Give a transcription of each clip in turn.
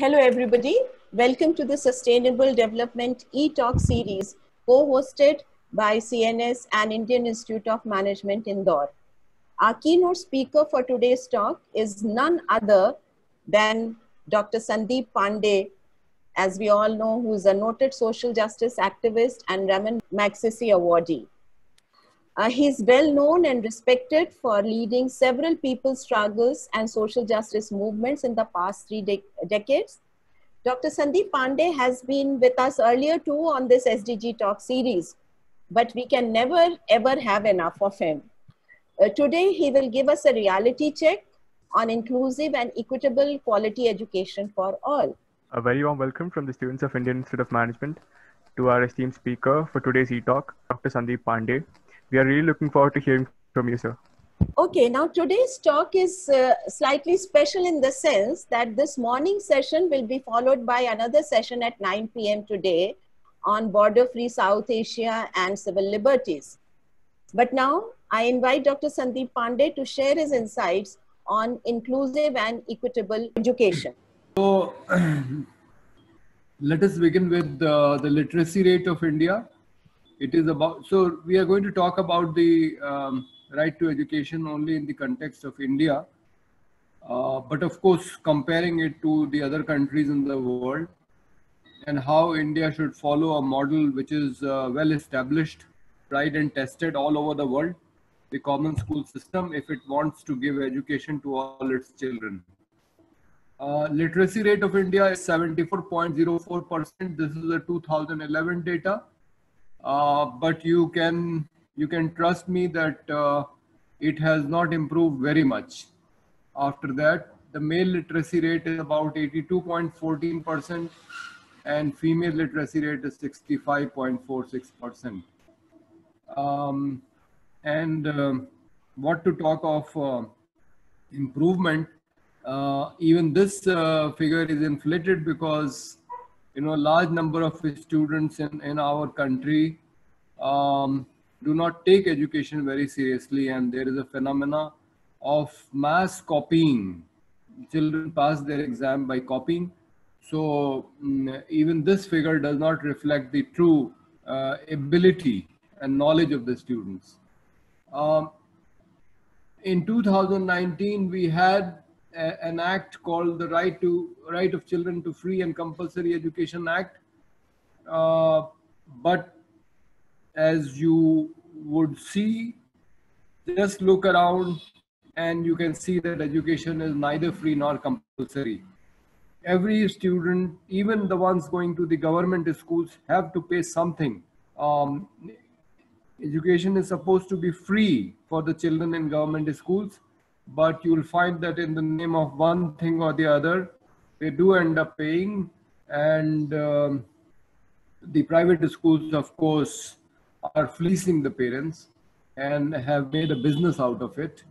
Hello, everybody. Welcome to the Sustainable Development e-talk series, co-hosted by CNS and Indian Institute of Management Indore. Our keynote speaker for today's talk is none other than Dr. Sandeep Pandey, as we all know, who is a noted social justice activist and Ramon Magsaysay awardee. Uh, is well known and respected for leading several people's struggles and social justice movements in the past three de decades. Dr. Sandeep Pandey has been with us earlier too on this SDG Talk series, but we can never ever have enough of him. Uh, today, he will give us a reality check on inclusive and equitable quality education for all. A very warm welcome from the students of Indian Institute of Management to our esteemed speaker for today's e-talk, Dr. Sandeep Pandey. We are really looking forward to hearing from you, sir. Okay, now today's talk is uh, slightly special in the sense that this morning session will be followed by another session at 9 p.m. today on border free South Asia and civil liberties. But now I invite Dr. Sandeep Pandey to share his insights on inclusive and equitable education. So let us begin with uh, the literacy rate of India. It is about, so we are going to talk about the um, right to education only in the context of India. Uh, but of course, comparing it to the other countries in the world and how India should follow a model which is uh, well established, tried and tested all over the world, the common school system, if it wants to give education to all its children. Uh, literacy rate of India is 74.04%. This is the 2011 data. Uh, but you can you can trust me that uh, it has not improved very much. After that, the male literacy rate is about 82.14% and female literacy rate is 65.46%. Um, and um, what to talk of uh, improvement, uh, even this uh, figure is inflated because you know, a large number of students in, in our country um, do not take education very seriously and there is a phenomena of mass copying. Children pass their exam by copying. So um, even this figure does not reflect the true uh, ability and knowledge of the students. Um, in 2019, we had an act called the Right to Right of Children to Free and Compulsory Education Act. Uh, but as you would see, just look around and you can see that education is neither free nor compulsory. Every student, even the ones going to the government schools, have to pay something. Um, education is supposed to be free for the children in government schools but you'll find that in the name of one thing or the other, they do end up paying. And um, the private schools, of course, are fleecing the parents and have made a business out of it,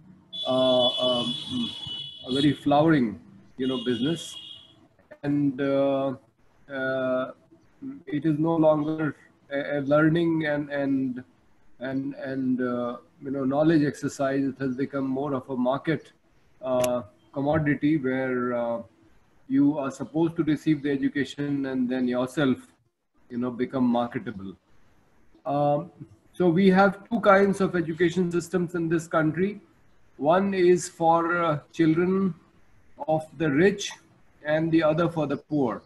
uh, um, a very flowering, you know, business. And uh, uh, it is no longer a, a learning and and and and uh, you know knowledge exercise it has become more of a market uh, commodity where uh, you are supposed to receive the education and then yourself you know become marketable. Um, so we have two kinds of education systems in this country. One is for uh, children of the rich and the other for the poor.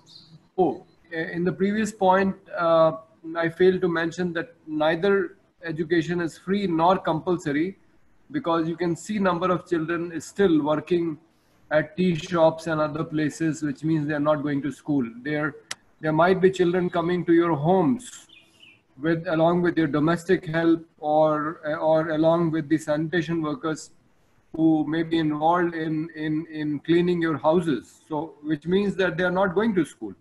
Oh in the previous point uh, i failed to mention that neither education is free nor compulsory because you can see number of children is still working at tea shops and other places which means they're not going to school. There there might be children coming to your homes with along with your domestic help or or along with the sanitation workers who may be involved in in in cleaning your houses. So which means that they are not going to school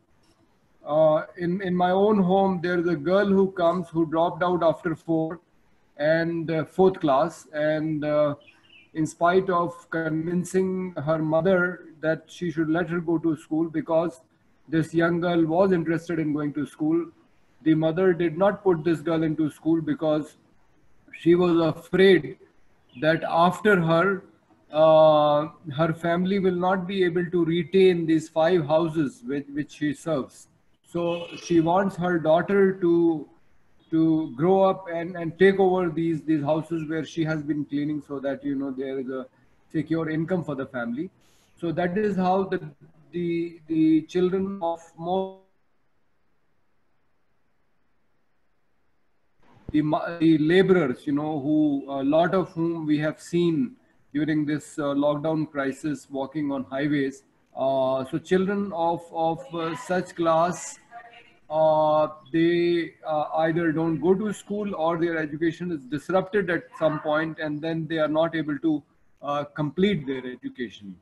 uh, in, in my own home, there's a girl who comes who dropped out after four and uh, fourth class. And uh, in spite of convincing her mother that she should let her go to school because this young girl was interested in going to school, the mother did not put this girl into school because she was afraid that after her, uh, her family will not be able to retain these five houses which, which she serves. So she wants her daughter to to grow up and, and take over these these houses where she has been cleaning so that you know there is a secure income for the family. So that is how the the the children of more the, the laborers, you know, who a lot of whom we have seen during this uh, lockdown crisis walking on highways. Uh, so children of, of uh, such class, uh, they uh, either don't go to school or their education is disrupted at some point and then they are not able to uh, complete their education.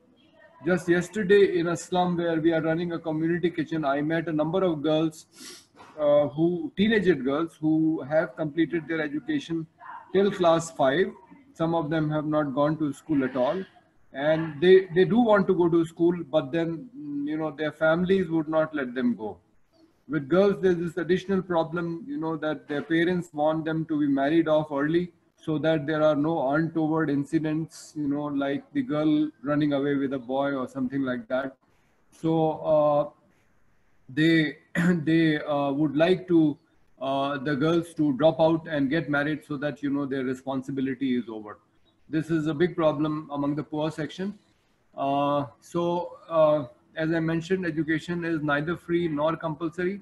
Just yesterday in a slum where we are running a community kitchen, I met a number of girls uh, who teenager girls who have completed their education till class 5 some of them have not gone to school at all. And they they do want to go to school but then you know their families would not let them go with girls there's this additional problem you know that their parents want them to be married off early so that there are no untoward incidents you know like the girl running away with a boy or something like that. So uh, they they uh, would like to uh, the girls to drop out and get married so that you know their responsibility is over. This is a big problem among the poor section. Uh, so uh, as i mentioned education is neither free nor compulsory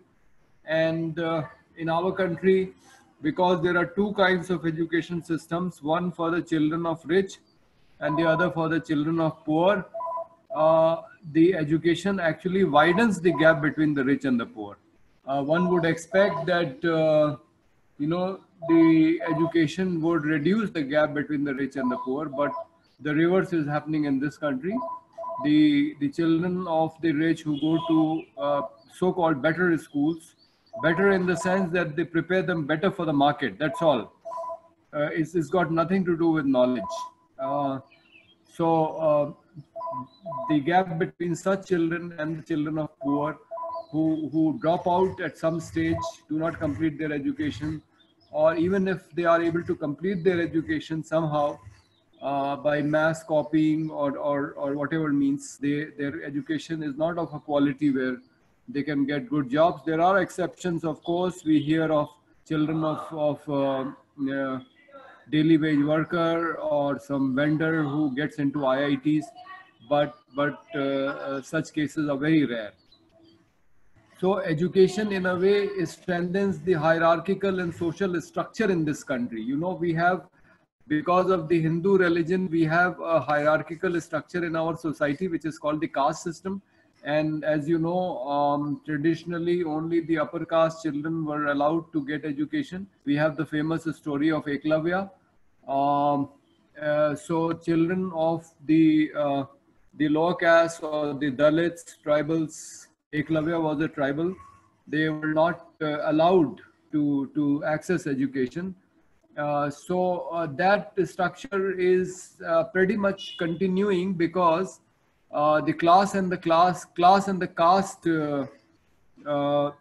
and uh, in our country because there are two kinds of education systems one for the children of rich and the other for the children of poor uh, the education actually widens the gap between the rich and the poor. Uh, one would expect that, uh, you know, the education would reduce the gap between the rich and the poor, but the reverse is happening in this country. The, the children of the rich who go to uh, so-called better schools, better in the sense that they prepare them better for the market, that's all. Uh, it's, it's got nothing to do with knowledge. Uh, so the gap between such children and the children of poor who, who drop out at some stage, do not complete their education, or even if they are able to complete their education somehow uh, by mass copying or, or, or whatever means, they, their education is not of a quality where they can get good jobs. There are exceptions, of course. We hear of children of, of uh, uh, daily wage worker or some vendor who gets into IITs but but uh, uh, such cases are very rare. So education in a way strengthens the hierarchical and social structure in this country. You know, we have, because of the Hindu religion, we have a hierarchical structure in our society, which is called the caste system. And as you know, um, traditionally only the upper caste children were allowed to get education. We have the famous story of Eklavya. Um, uh, so children of the uh, the lower caste or the Dalits, tribals, Eklavya was a tribal. They were not uh, allowed to, to access education. Uh, so uh, that structure is uh, pretty much continuing because the class and the class, class and the caste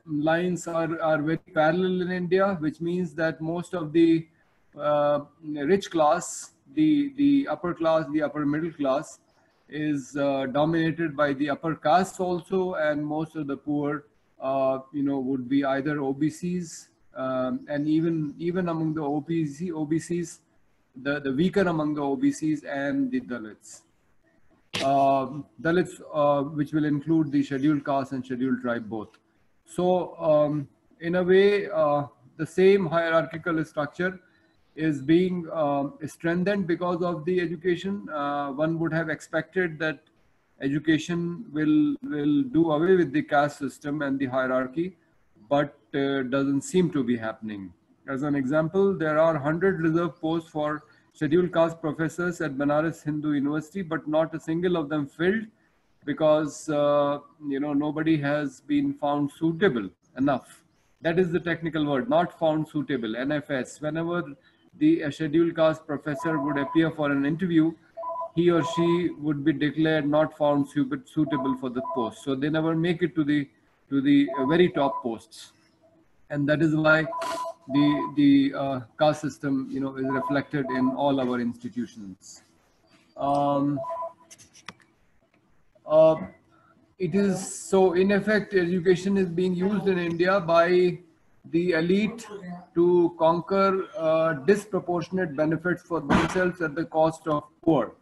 lines are, are very parallel in India, which means that most of the rich class, the, the upper class, the upper middle class, is uh, dominated by the upper castes also, and most of the poor, uh, you know, would be either OBCs, um, and even even among the OBC OBCs, the the weaker among the OBCs and the Dalits. Uh, Dalits, uh, which will include the scheduled caste and scheduled tribe both. So, um, in a way, uh, the same hierarchical structure is being uh, strengthened because of the education. Uh, one would have expected that education will will do away with the caste system and the hierarchy, but uh, doesn't seem to be happening. As an example, there are 100 reserve posts for scheduled caste professors at Banaras Hindu University, but not a single of them filled because uh, you know nobody has been found suitable enough. That is the technical word, not found suitable. NFS. Whenever the scheduled caste professor would appear for an interview, he or she would be declared not found suitable for the post. So they never make it to the to the very top posts, and that is why the the uh, caste system, you know, is reflected in all our institutions. Um, uh, it is so in effect education is being used in india by the elite to conquer uh, disproportionate benefits for themselves at the cost of poor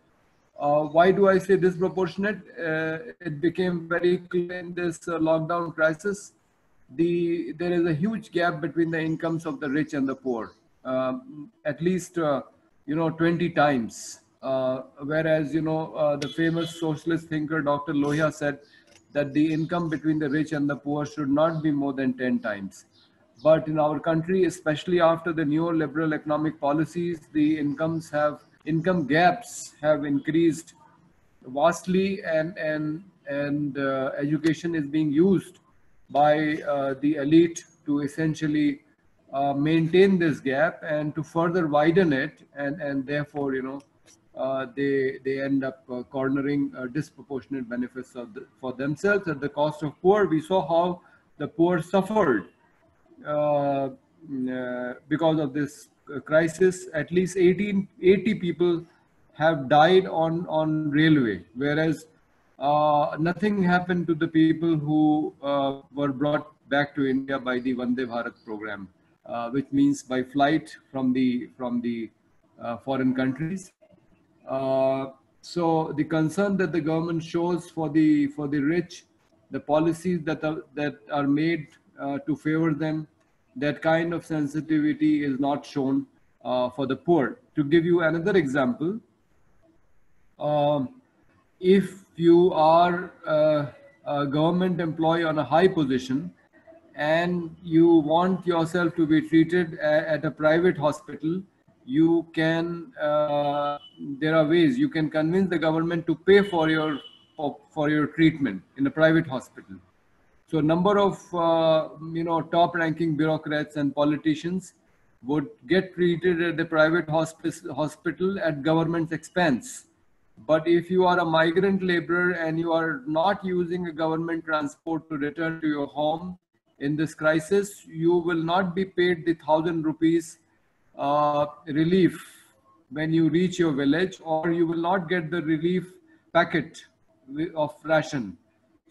uh, why do i say disproportionate? Uh, it became very clear in this uh, lockdown crisis. The there is a huge gap between the incomes of the rich and the poor um, at least uh, you know 20 times. Uh, whereas you know the famous socialist thinker dr lohia said that the income between the rich and the poor should not be more than 10 times. But in our country, especially after the neoliberal economic policies, the incomes have income gaps have increased vastly, and and and uh, education is being used by uh, the elite to essentially uh, maintain this gap and to further widen it, and and therefore you know uh, they they end up uh, cornering uh, disproportionate benefits the, for themselves at the cost of poor. We saw how the poor suffered uh, uh, because of this crisis. At least 18, 80 people have died on on railway, whereas nothing happened to the people who were brought back to India by the Vande Bharat program, which means by flight from the from the foreign countries uh, so the concern that the government shows for the for the rich, the policies that are that are made uh, to favor them, that kind of sensitivity is not shown uh, for the poor. To give you another example, um, if you are uh, a government employee on a high position and you want yourself to be treated at a private hospital you can uh, there are ways you can convince the government to pay for your for your treatment in a private hospital so a number of uh, you know top ranking bureaucrats and politicians would get treated at the private hospice, hospital at government's expense but if you are a migrant laborer and you are not using a government transport to return to your home in this crisis you will not be paid the thousand rupees uh, relief when you reach your village or you will not get the relief packet of ration.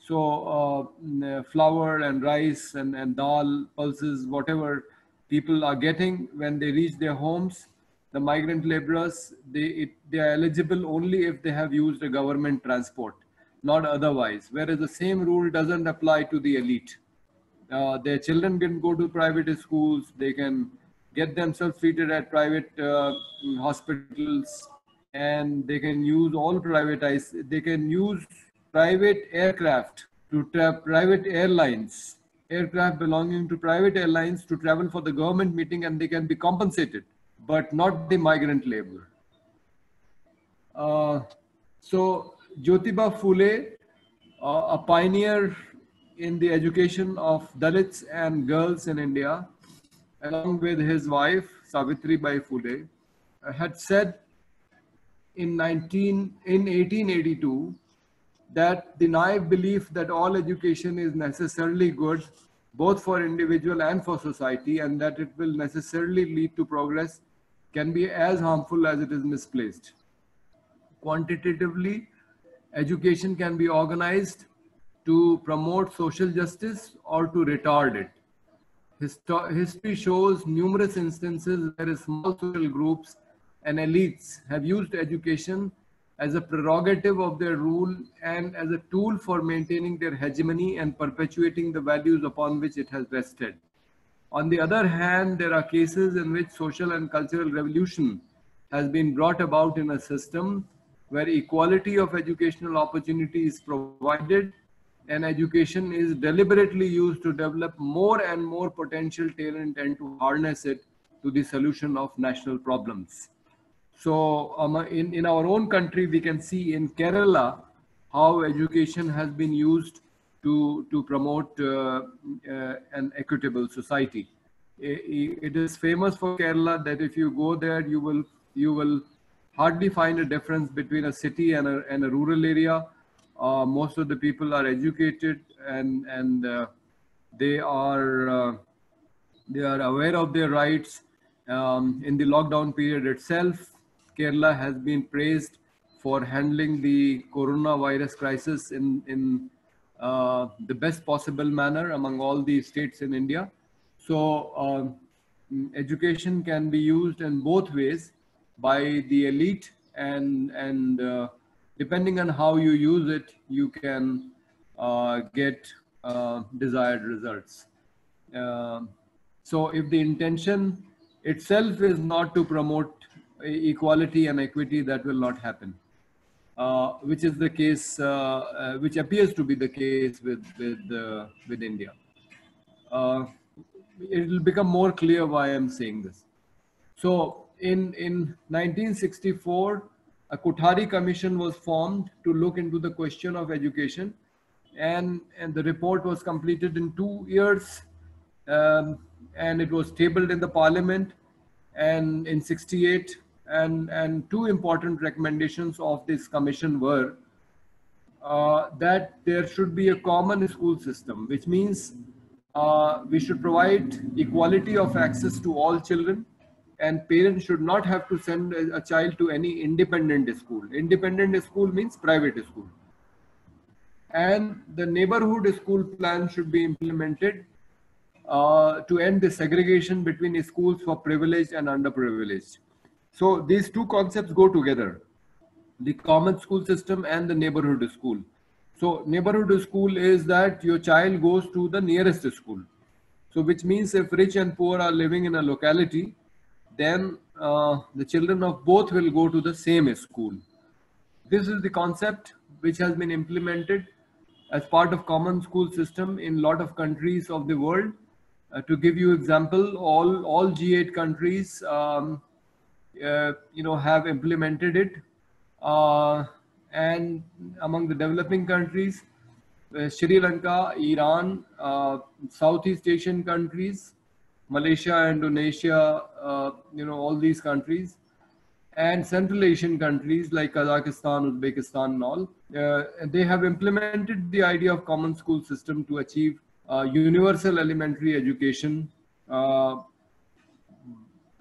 So uh, mm, uh, flour and rice and, and dal, pulses, whatever people are getting when they reach their homes, the migrant laborers, they, it, they are eligible only if they have used a government transport, not otherwise. Whereas the same rule doesn't apply to the elite. Uh, their children can go to private schools, they can get themselves treated at private uh, hospitals and they can use all privatized they can use private aircraft to private airlines. Aircraft belonging to private airlines to travel for the government meeting and they can be compensated but not the migrant labor. Uh, so jyotiba phule uh, a pioneer in the education of dalits and girls in india along with his wife, Savitri Bai Phule, had said in, 19, in 1882 that the naive belief that all education is necessarily good, both for individual and for society, and that it will necessarily lead to progress can be as harmful as it is misplaced. Quantitatively, education can be organized to promote social justice or to retard it history shows numerous instances where small social groups and elites have used education as a prerogative of their rule and as a tool for maintaining their hegemony and perpetuating the values upon which it has rested. On the other hand, there are cases in which social and cultural revolution has been brought about in a system where equality of educational opportunity is provided and education is deliberately used to develop more and more potential talent and to harness it to the solution of national problems. So um, in, in our own country, we can see in Kerala how education has been used to, to promote uh, uh, an equitable society. It is famous for Kerala that if you go there, you will, you will hardly find a difference between a city and a, and a rural area uh, most of the people are educated and and uh, they are uh, they are aware of their rights. Um, in the lockdown period itself, Kerala has been praised for handling the coronavirus crisis in, in uh, the best possible manner among all the states in India. So um, education can be used in both ways by the elite and, and uh, depending on how you use it, you can uh, get uh, desired results. So if the intention itself is not to promote equality and equity, that will not happen. Uh, which is the case, uh, uh, which appears to be the case with with uh, with India. it will become more clear why I'm saying this. So in in 1964, a Kothari Commission was formed to look into the question of education, and and the report was completed in two years, um, and it was tabled in the Parliament, and in 68 and, and two important recommendations of this commission were uh, that there should be a common school system, which means uh, we should provide equality of access to all children and parents should not have to send a, a child to any independent school. Independent school means private school. And the neighborhood school plan should be implemented uh, to end the segregation between schools for privileged and underprivileged. So these two concepts go together, the common school system and the neighborhood school. So neighborhood school is that your child goes to the nearest school. So which means if rich and poor are living in a locality, then uh, the children of both will go to the same school. This is the concept which has been implemented as part of common school system in lot of countries of the world. Uh, to give you example, all, all G8 countries um, you know, have implemented it. Uh, and among the developing countries, uh, Sri Lanka, Iran, Southeast Asian countries, Malaysia, Indonesia, you know, all these countries, and Central Asian countries like Kazakhstan, Uzbekistan, and all, uh, they have implemented the idea of common school system to achieve uh, universal elementary education uh,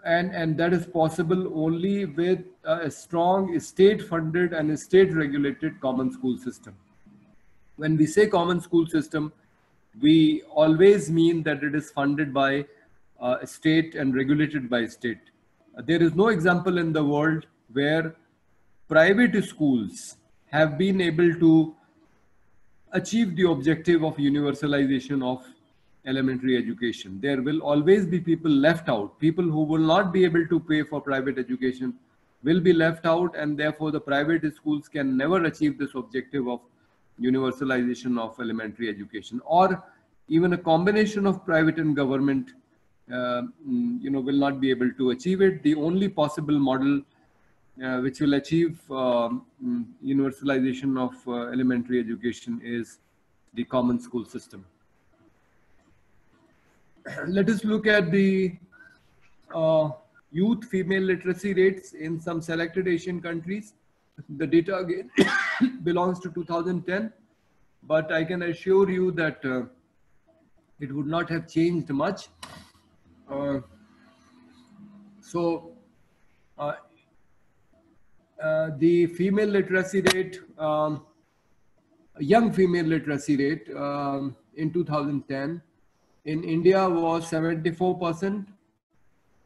and, and that is possible only with a strong state-funded and state-regulated common school system. When we say common school system, we always mean that it is funded by uh, state and regulated by state. There is no example in the world where private schools have been able to achieve the objective of universalization of elementary education. There will always be people left out. People who will not be able to pay for private education will be left out and therefore the private schools can never achieve this objective of universalization of elementary education or even a combination of private and government uh, you know will not be able to achieve it the only possible model uh, which will achieve uh, universalization of uh, elementary education is the common school system let us look at the uh, youth female literacy rates in some selected Asian countries. The data again belongs to 2010, but I can assure you that uh, it would not have changed much. Uh, so uh, uh, the female literacy rate, um, young female literacy rate um, in 2010 in India was 74%,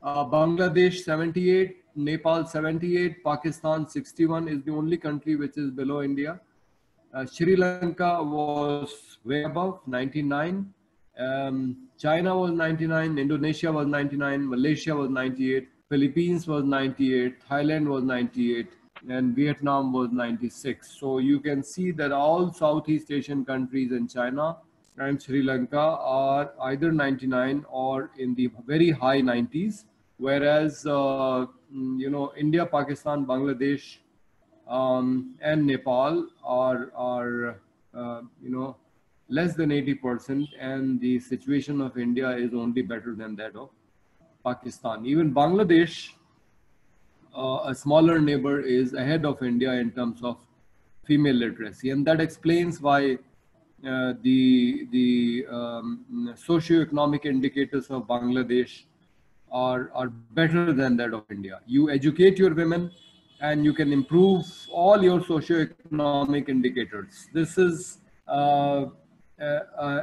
uh, Bangladesh 78, Nepal 78, Pakistan 61 is the only country which is below India. Uh, Sri Lanka was way above 99. Um, China was 99, Indonesia was 99, Malaysia was 98, Philippines was 98, Thailand was 98, and Vietnam was 96. So you can see that all Southeast Asian countries and China and Sri Lanka are either 99 or in the very high 90s, whereas uh, mm, you know India, Pakistan, Bangladesh, um, and Nepal are are uh, you know less than 80%, and the situation of India is only better than that of Pakistan. Even Bangladesh, uh, a smaller neighbor, is ahead of India in terms of female literacy, and that explains why uh, the the um, socio-economic indicators of Bangladesh are are better than that of India. You educate your women, and you can improve all your socioeconomic indicators. This is uh, a,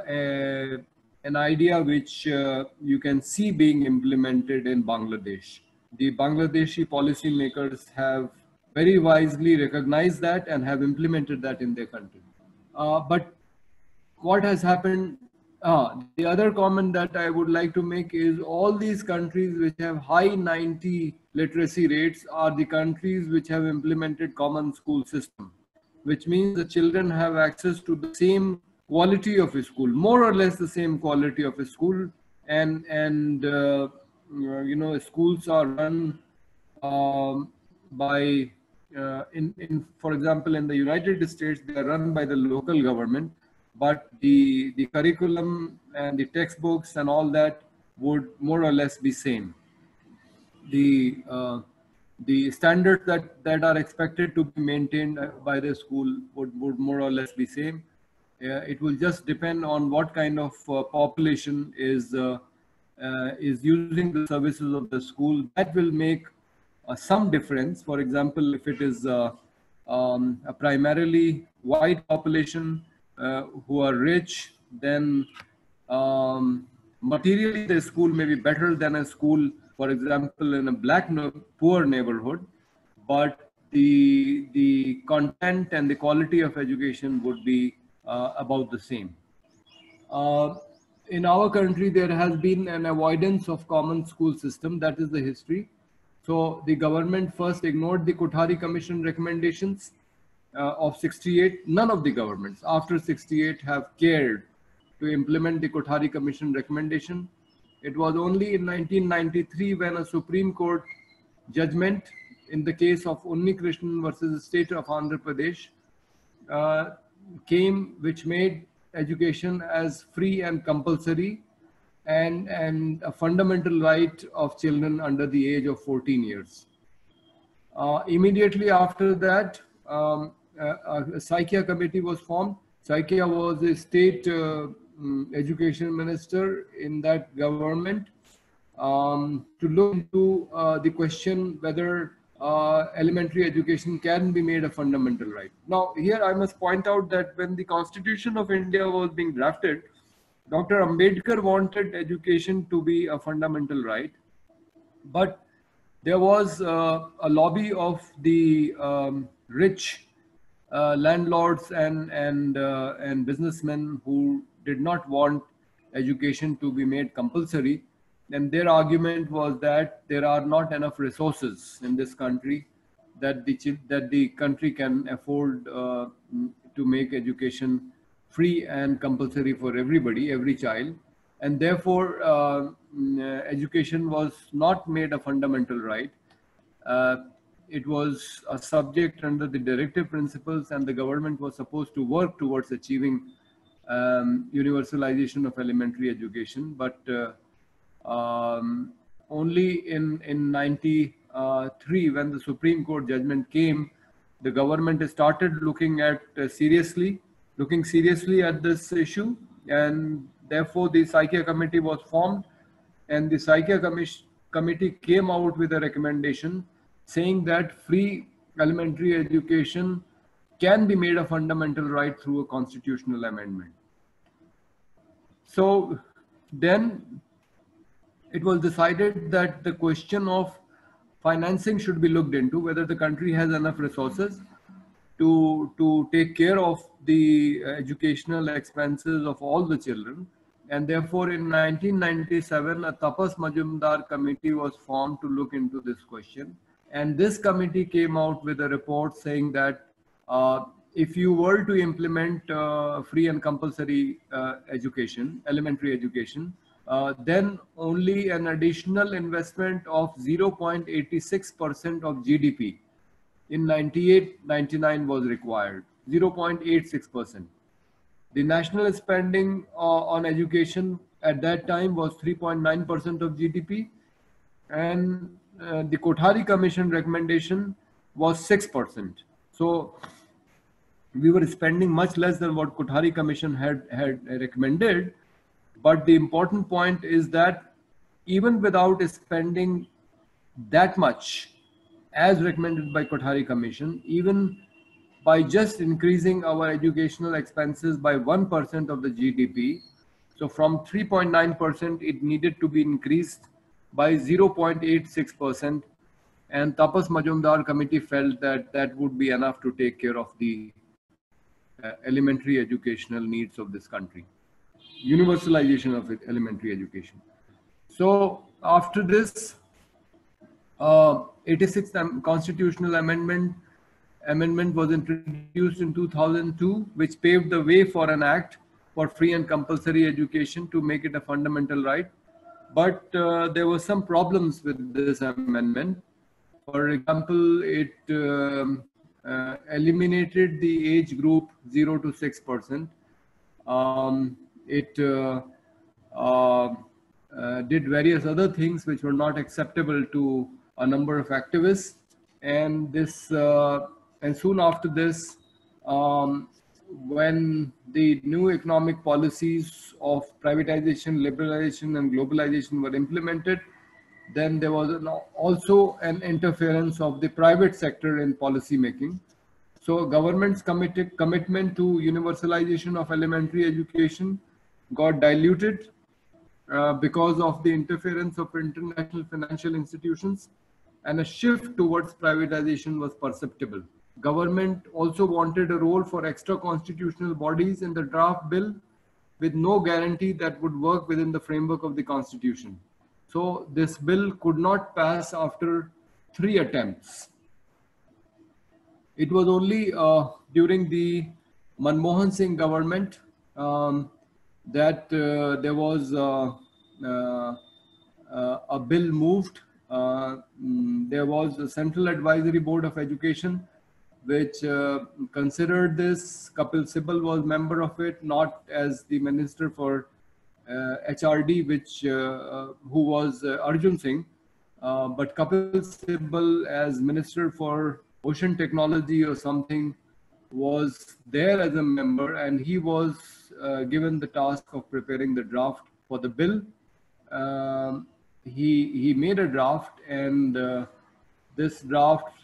a, an idea which uh, you can see being implemented in Bangladesh. The Bangladeshi policymakers have very wisely recognized that and have implemented that in their country. Uh, but what has happened uh, the other comment that I would like to make is all these countries which have high 90 literacy rates are the countries which have implemented common school system, which means the children have access to the same quality of school, more or less the same quality of school, and and uh, you know schools are run um, by uh, in in for example in the United States they are run by the local government but the, the curriculum and the textbooks and all that would more or less be same. The, uh, the standards that, that are expected to be maintained by the school would, would more or less be same. Uh, it will just depend on what kind of uh, population is, uh, uh, is using the services of the school. That will make uh, some difference. For example, if it is um, a primarily white population, uh, who are rich, then um, materially the school may be better than a school, for example, in a black no poor neighborhood, but the the content and the quality of education would be uh, about the same. Uh, in our country, there has been an avoidance of common school system. That is the history. So the government first ignored the Kothari Commission recommendations uh, of 68, none of the governments after 68 have cared to implement the Kothari Commission recommendation. It was only in 1993 when a Supreme Court judgment in the case of Unni Krishnan versus the state of Andhra Pradesh uh, came which made education as free and compulsory and, and a fundamental right of children under the age of 14 years. Uh, immediately after that, um, a Saikia committee was formed. Saikia was a state uh, mm, education minister in that government um, to look into uh, the question whether uh, elementary education can be made a fundamental right. Now, here I must point out that when the Constitution of India was being drafted, Dr. Ambedkar wanted education to be a fundamental right, but there was uh, a lobby of the um, rich uh, landlords and and uh, and businessmen who did not want education to be made compulsory. And their argument was that there are not enough resources in this country that the that the country can afford uh, to make education free and compulsory for everybody every child. And therefore uh, mm, uh education was not made a fundamental right. Uh, it was a subject under the directive principles and the government was supposed to work towards achieving um, universalization of elementary education. But uh, um, only in in 93 when the supreme court judgment came the government started looking at uh, seriously looking seriously at this issue. And therefore the Saikia committee was formed. And the Saikia committee came out with a recommendation saying that free elementary education can be made a fundamental right through a constitutional amendment. So then it was decided that the question of financing should be looked into, whether the country has enough resources to, to take care of the educational expenses of all the children. And therefore, in 1997, a Tapas Majumdar committee was formed to look into this question. And this committee came out with a report saying that uh, if you were to implement uh, free and compulsory uh, education, elementary education, uh, then only an additional investment of 0.86% of GDP in 98 99 was required 0.86% the national spending uh, on education at that time was 3.9% of gdp and uh, the Kothari Commission recommendation was 6%. So we were spending much less than what Kothari Commission had, had recommended. But the important point is that even without spending that much as recommended by Kothari Commission, even by just increasing our educational expenses by 1% of the GDP. So from 3.9%, it needed to be increased by 0.86%. And Tapas Majumdar committee felt that that would be enough to take care of the uh, elementary educational needs of this country. Universalization of elementary education. So after this, uh, 86th constitutional amendment amendment was introduced in 2002, which paved the way for an act for free and compulsory education to make it a fundamental right. But uh, there were some problems with this amendment. For example, it um, uh, eliminated the age group 0 to 6 percent. Um, it uh, did various other things which were not acceptable to a number of activists. And this, uh, and soon after this, um, when the new economic policies of privatization, liberalization, and globalization were implemented, then there was an, also an interference of the private sector in policy making. So government's committed commitment to universalization of elementary education got diluted uh, because of the interference of international financial institutions and a shift towards privatization was perceptible. Government also wanted a role for extra constitutional bodies in the draft bill with no guarantee that would work within the framework of the constitution. So this bill could not pass after three attempts. It was only uh, during the Manmohan Singh government um, that uh, there was uh, uh, uh a bill moved. Uh, mm, there was a Central Advisory Board of Education, which considered this. Kapil Sibal was member of it, not as the minister for HRD, uh, which uh, uh, who was Arjun Singh, but Kapil Sibal as Minister for Ocean Technology or something was there as a member and he was given the task of preparing the draft for the bill. Um, he, he made a draft and this draft uh, uh,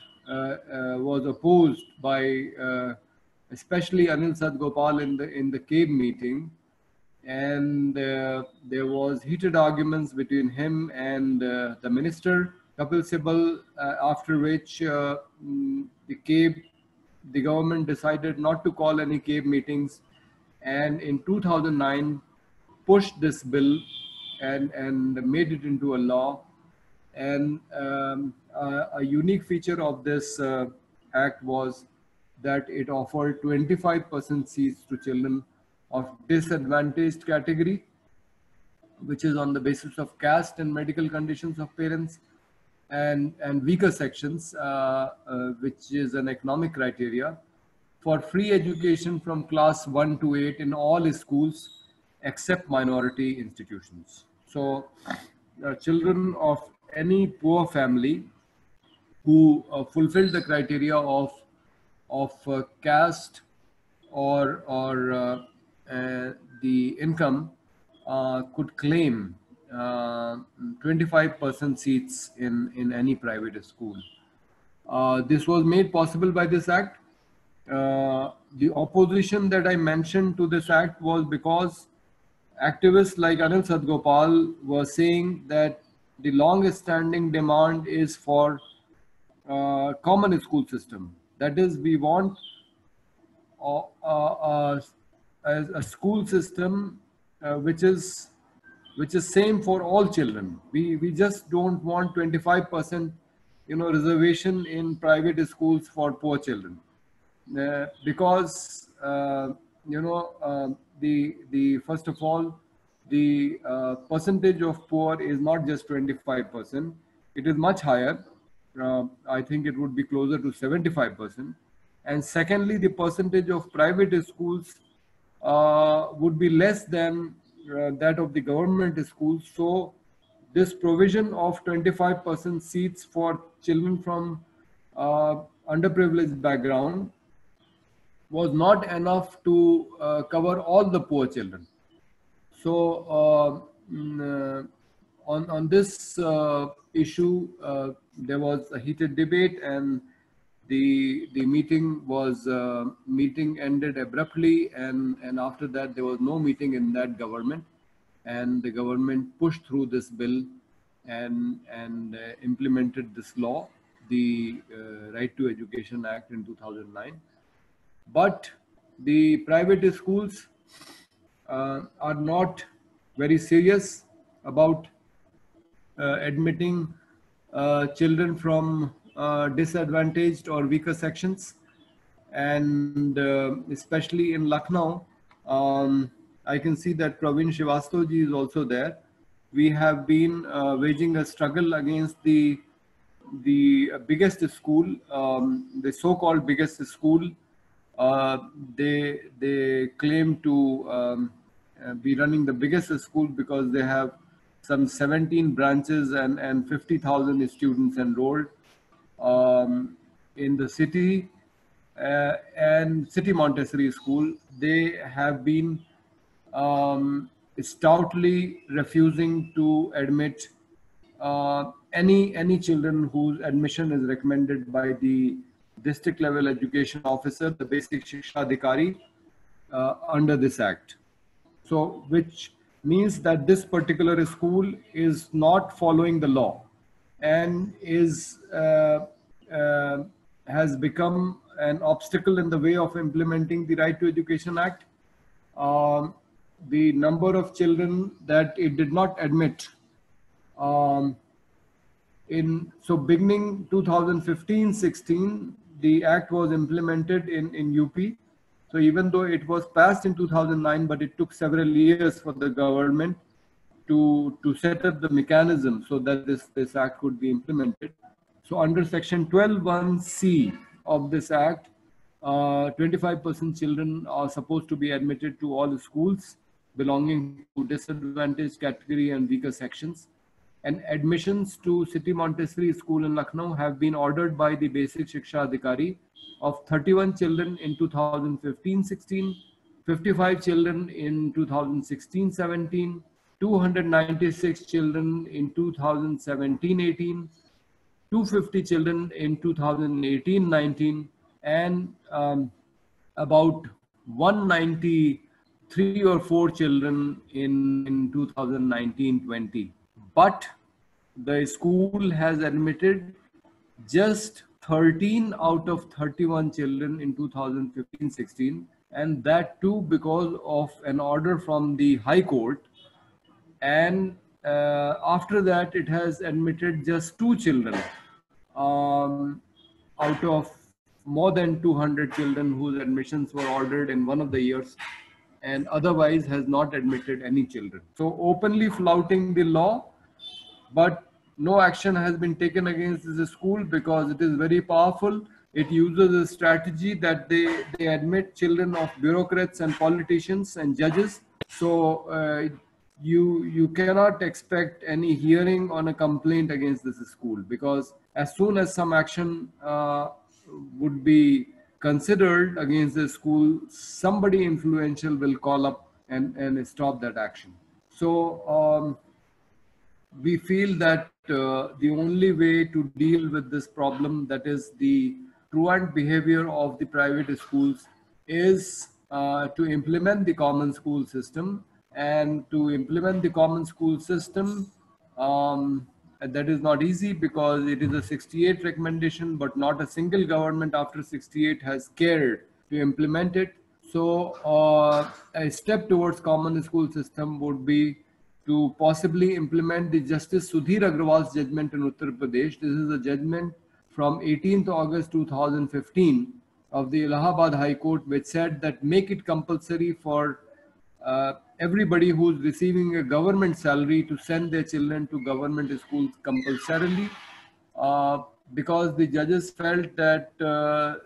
was opposed by uh, especially Anil Sadgopal in the in the CABE meeting, and uh, there was heated arguments between him and uh, the minister Kapil Sibal, uh, after which uh, mm, the CABE, the government decided not to call any CABE meetings, and in 2009 pushed this bill and and made it into a law. And um, a unique feature of this uh, act was that it offered 25% seats to children of disadvantaged category, which is on the basis of caste and medical conditions of parents, and, and weaker sections, uh, uh, which is an economic criteria, for free education from class 1 to 8 in all schools except minority institutions. So uh, children of any poor family who uh, fulfill the criteria of, of uh, caste or, or uh, uh, the income uh, could claim 25% uh, seats in, in any private school. this was made possible by this act. the opposition that I mentioned to this act was because activists like Anil Sadgopal were saying that the longest standing demand is for uh, common school system. That is, we want uh, uh, as a school system uh, which is which is same for all children. We we just don't want 25% you know reservation in private schools for poor children uh, because uh, you know uh, the the first of all the uh, percentage of poor is not just 25%. It is much higher. Uh, I think it would be closer to 75%. And secondly, the percentage of private schools uh, would be less than uh, that of the government schools. So this provision of 25% seats for children from uh, underprivileged background was not enough to uh, cover all the poor children. So uh, mm, uh, on on this uh, issue, there was a heated debate, and the the meeting was meeting ended abruptly, and and after that there was no meeting in that government, and the government pushed through this bill, and and uh, implemented this law, the uh, Right to Education Act in 2009. But the private schools are not very serious about uh, admitting uh, children from uh, disadvantaged or weaker sections. And uh, especially in Lucknow, um, I can see that Praveen Srivastava is also there. We have been uh, waging a struggle against the the biggest school, um, the so-called biggest school. Uh, they they claim to um, uh, be running the biggest school because they have some 17 branches and, and 50,000 students enrolled um, in the city uh, and City Montessori School. They have been um, stoutly refusing to admit uh, any any children whose admission is recommended by the district level education officer, the basic Shiksha Adhikari, uh, under this act. So, which means that this particular school is not following the law and is uh, uh, has become an obstacle in the way of implementing the Right to Education Act. Um, the number of children that it did not admit um, in so beginning 2015-16 the act was implemented in in UP so even though it was passed in 2009 but it took several years for the government to to set up the mechanism so that this this act could be implemented. So under section 121c of this act uh, 25% children are supposed to be admitted to all the schools belonging to disadvantaged category and weaker sections and admissions to City Montessori School in Lucknow have been ordered by the Basic Shiksha Adhikari of 31 children in 2015-16, 55 children in 2016-17, 296 children in 2017-18, 250 children in 2018-19, and um, about 193 or 4 children in, in 2019-20 but the school has admitted just 13 out of 31 children in 2015-16 and that too because of an order from the high court. And uh, after that it has admitted just two children um, out of more than 200 children whose admissions were ordered in one of the years and otherwise has not admitted any children. So openly flouting the law but no action has been taken against this school because it is very powerful. It uses a strategy that they, they admit children of bureaucrats and politicians and judges. So uh, you, you cannot expect any hearing on a complaint against this school because as soon as some action uh, would be considered against the school, somebody influential will call up and, and stop that action. So um, we feel that uh, the only way to deal with this problem, that is the truant behavior of the private schools, is uh, to implement the common school system. And to implement the common school system, um, that is not easy because it is a 68 recommendation, but not a single government after 68 has cared to implement it. So uh, a step towards common school system would be to possibly implement the Justice Sudhir Agrawal's judgment in Uttar Pradesh. This is a judgment from 18th August 2015 of the Allahabad High Court, which said that make it compulsory for uh, everybody who's receiving a government salary to send their children to government schools compulsorily. Uh, because the judges felt that uh,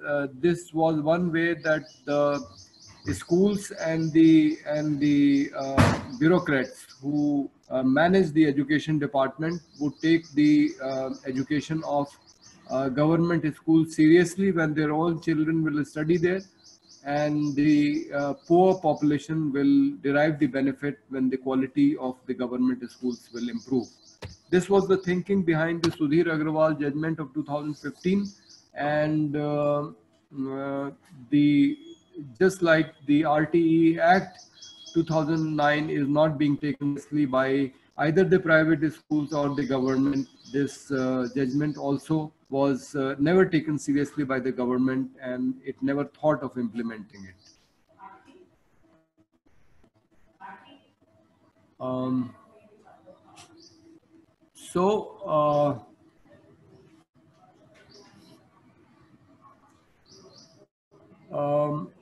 uh this was one way that the schools and the and the uh, bureaucrats who uh, manage the education department would take the uh, education of uh, government schools seriously when their own children will study there and the uh, poor population will derive the benefit when the quality of the government schools will improve. This was the thinking behind the Sudhir Agrawal judgment of 2015 and uh, the just like the RTE Act 2009 is not being taken seriously by either the private schools or the government. This uh, judgment also was uh, never taken seriously by the government and it never thought of implementing it. Um, so, uh, um,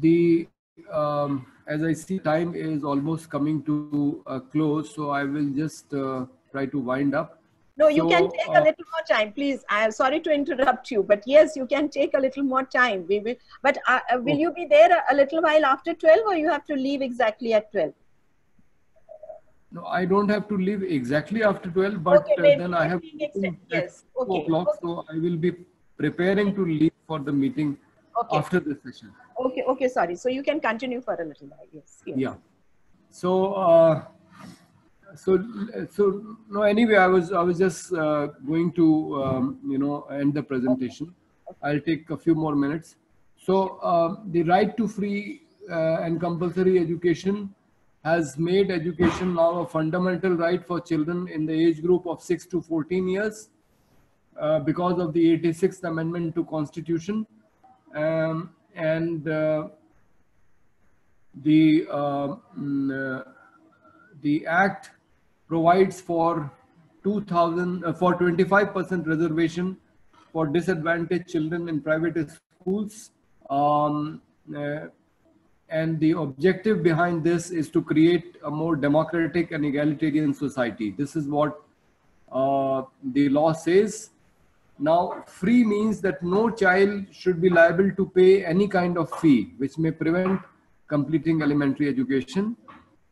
the um, as I see time is almost coming to a close, so I will just uh, try to wind up. No, you So, can take uh, a little more time, please. I am sorry to interrupt you, but yes, you can take a little more time. We will, but uh, uh, will Oh. you be there a, a little while after 12 or you have to leave exactly at 12? No, I don't have to leave exactly after 12, but Okay, uh, then I have maybe next at Yes, 2 okay, o'clock, okay. so I will be preparing to leave for the meeting Okay, after the session. okay, okay, sorry. So you can continue for a little while. Yes, yes. Yeah. So, uh, so, so no. Anyway, I was I was just uh, going to um, you know end the presentation. I'll take a few more minutes. So, uh, the right to free uh, and compulsory education has made education now a fundamental right for children in the age group of 6 to 14 years uh, because of the 86th amendment to constitution um, and uh, the mm, uh, the act provides for 2000 uh, for 25% reservation for disadvantaged children in private schools. Um, uh, and the objective behind this is to create a more democratic and egalitarian society. This is what uh, the law says now, free means that no child should be liable to pay any kind of fee, which may prevent completing elementary education.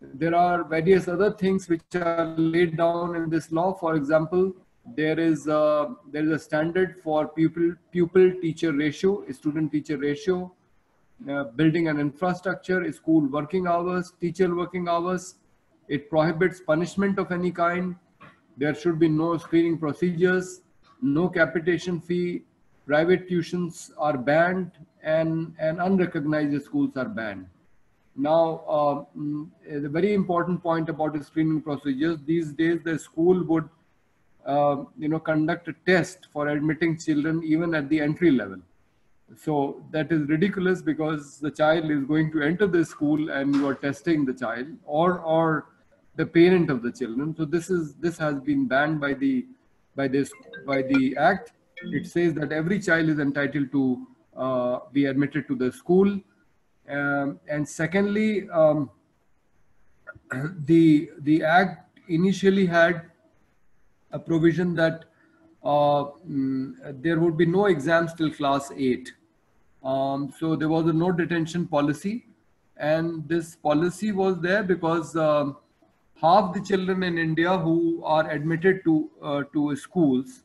There are various other things which are laid down in this law. For example, there is a, there is a standard for pupil pupil teacher ratio, student teacher ratio, uh, building an infrastructure, school working hours, teacher working hours. It prohibits punishment of any kind. There should be no screening procedures, no capitation fee, private tuitions are banned, and, and unrecognized schools are banned. Now, uh, the very important point about the screening procedures, these days the school would uh, you know, conduct a test for admitting children even at the entry level. So that is ridiculous because the child is going to enter the school and you are testing the child or or the parent of the children. So this is this has been banned by the by this by the act. It says that every child is entitled to uh, be admitted to the school. Um, and secondly, um, the the act initially had a provision that uh, mm, there would be no exams till class 8 um, so there was a no detention policy and this policy was there because um, half the children in india who are admitted to uh, to schools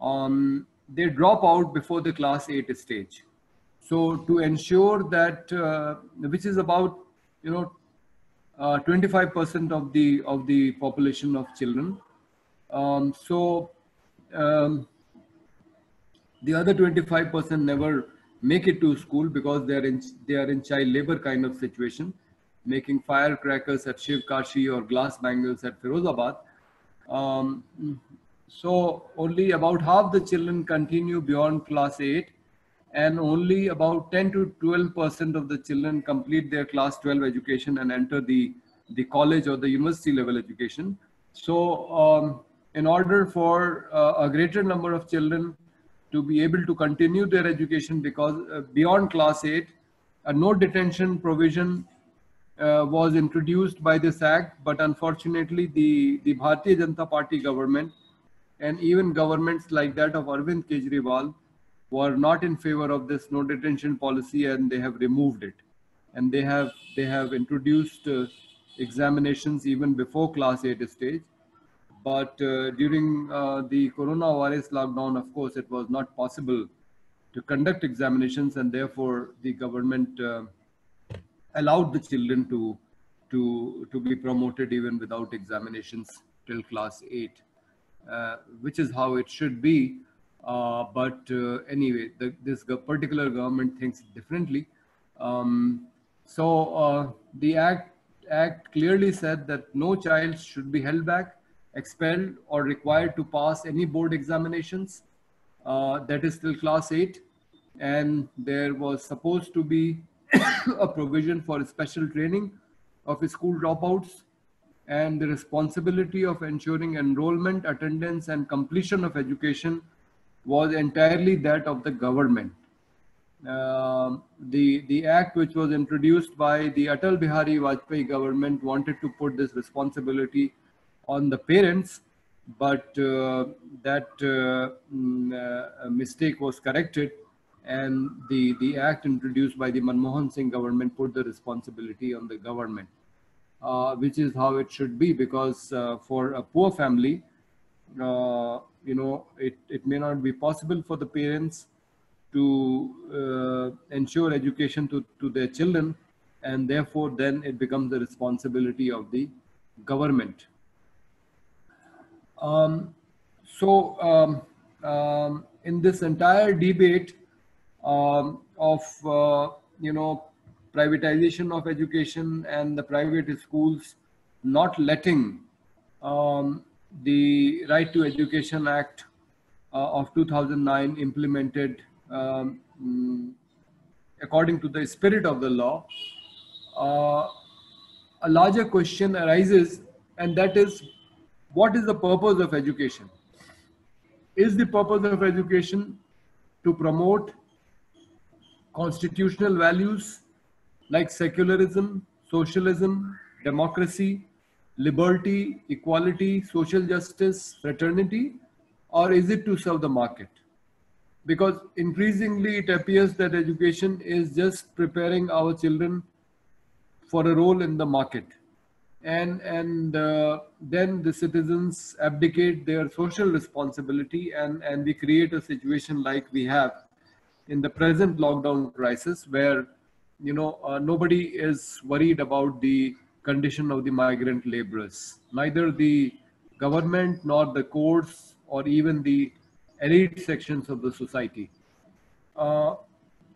um, they drop out before the class 8 stage. So to ensure that uh, which is about you know uh, 25% of the of the population of children um, so um, the other 25% never make it to school because they are in they are in child labor kind of situation making firecrackers at Sivakasi or glass bangles at Firozabad. Um, so only about half the children continue beyond class 8 and only about 10 to 12 percent of the children complete their class 12 education and enter the the college or the university level education. So um, in order for uh, a greater number of children to be able to continue their education because uh, beyond class 8 a no detention provision uh, was introduced by this act but unfortunately the the bharatiya janata party government and even governments like that of arvind kejriwal were not in favor of this no detention policy and they have removed it. And they have they have introduced uh, examinations even before class 8 stage. But uh, during uh, the coronavirus lockdown of course it was not possible to conduct examinations and therefore the government uh, allowed the children to, to, to be promoted even without examinations till class 8, uh, which is how it should be. Uh, but uh, anyway, the, this particular government thinks differently. Um, so uh, the act, act clearly said that no child should be held back, expelled, or required to pass any board examinations. Uh, that is till class 8. And there was supposed to be a provision for special training of school dropouts and the responsibility of ensuring enrollment, attendance, and completion of education was entirely that of the government. Uh, the, the act which was introduced by the Atal Bihari Vajpayee government wanted to put this responsibility on the parents, but uh, that uh, mm, uh mistake was corrected and the, the act introduced by the Manmohan Singh government put the responsibility on the government, uh, which is how it should be because uh, for a poor family, uh, you know, it, it may not be possible for the parents to uh, ensure education to, to their children and therefore then it becomes the responsibility of the government. Um, so um, um, in this entire debate um, of, uh, you know, privatization of education and the private schools not letting um, the Right to Education Act uh, of 2009 implemented um, mm, according to the spirit of the law, uh, a larger question arises, and that is what is the purpose of education? Is the purpose of education to promote constitutional values like secularism, socialism, democracy, liberty, equality, social justice, fraternity, or is it to serve the market? Because increasingly it appears that education is just preparing our children for a role in the market. And, and uh, then the citizens abdicate their social responsibility and, and we create a situation like we have in the present lockdown crisis where you know uh, nobody is worried about the condition of the migrant laborers. Neither the government nor the courts or even the elite sections of the society. Uh,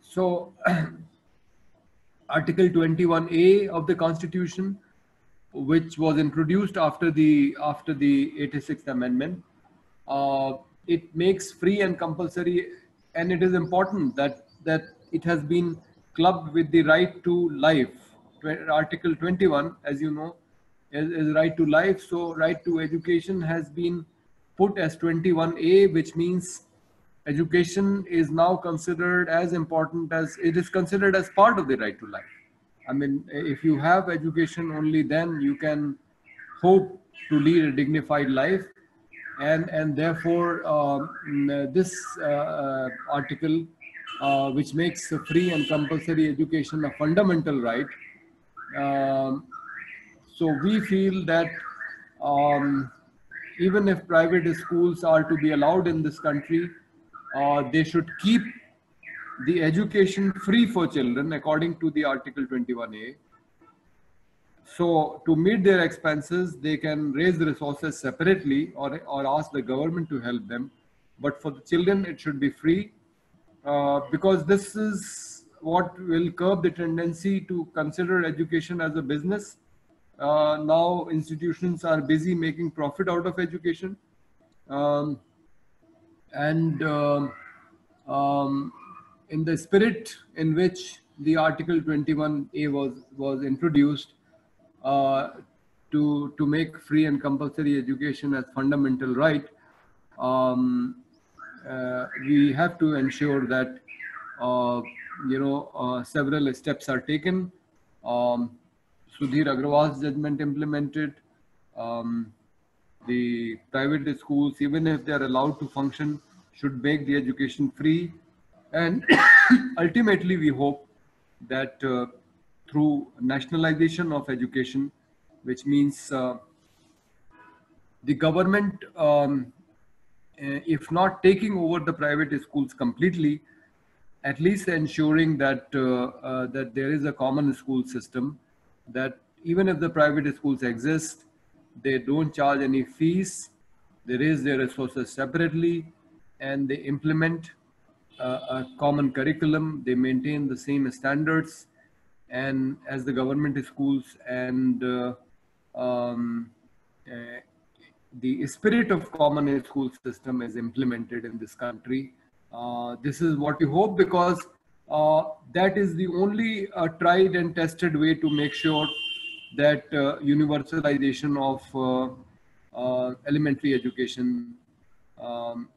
so, Article 21A of the Constitution, which was introduced after the after the 86th Amendment, uh, it makes free and compulsory, and it is important that that it has been clubbed with the right to life Article 21, as you know, is, is right to life. So right to education has been put as 21A, which means education is now considered as important as it is considered as part of the right to life. I mean, if you have education, only then you can hope to lead a dignified life. And, and therefore, um, this uh, uh, article, uh, which makes free and compulsory education a fundamental right, um, so we feel that um, even if private schools are to be allowed in this country, uh, they should keep the education free for children according to the Article 21A. So to meet their expenses, they can raise the resources separately or, or ask the government to help them. But for the children, it should be free uh, because this is what will curb the tendency to consider education as a business. Uh, now institutions are busy making profit out of education. Um, and um, um, in the spirit in which the Article 21A was, was introduced uh, to, to make free and compulsory education as fundamental right, um, uh, we have to ensure that uh, you know, uh, several steps are taken. Um, Sudhir Agrawal's judgment implemented. Um, the private schools, even if they are allowed to function, should make the education free. And ultimately, we hope that uh, through nationalization of education, which means uh, the government, um, eh, if not taking over the private schools completely, at least ensuring that uh, that there is a common school system that even if the private schools exist, they don't charge any fees. They raise their resources separately and they implement uh, a common curriculum. They maintain the same standards and as the government schools and uh, um, uh, the spirit of common school system is implemented in this country. Uh, this is what we hope because uh, that is the only uh, tried and tested way to make sure that uh, universalization of elementary education, um,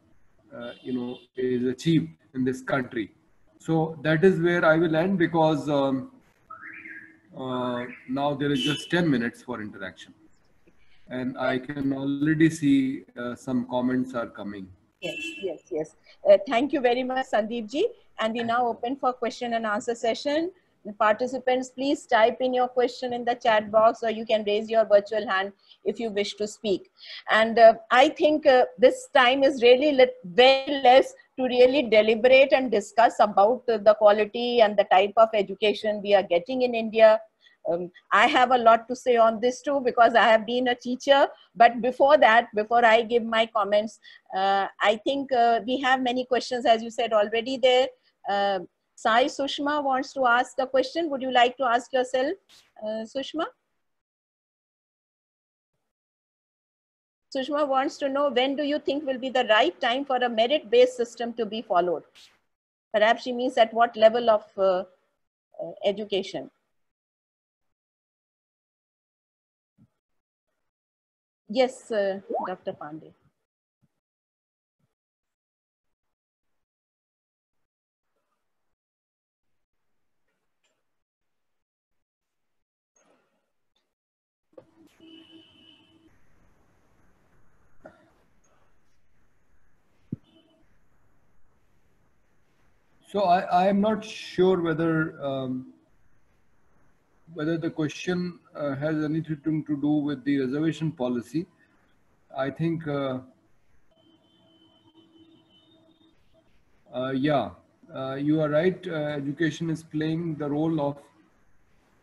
you know, is achieved in this country. So that is where I will end because um, now there is just 10 minutes for interaction. And I can already see some comments are coming. Yes, yes, yes. Uh, thank you very much, Sandeep ji. And we now open for question and answer session. The participants, please type in your question in the chat box or you can raise your virtual hand if you wish to speak. And uh, I think uh, this time is really very less to really deliberate and discuss about the quality and the type of education we are getting in India. Um, I have a lot to say on this too because I have been a teacher. But before that, before I give my comments, uh, I think uh, we have many questions, as you said already there. Uh, Sai Sushma wants to ask a question. Would you like to ask yourself, uh, Sushma? Sushma wants to know when do you think will be the right time for a merit-based system to be followed? Perhaps she means at what level of uh, uh, education? Yes, uh, Dr. Pandey. So I, am not sure whether um, whether the question uh, has anything to do with the reservation policy. I think, uh, uh, yeah, uh, you are right. Uh, education is playing the role of,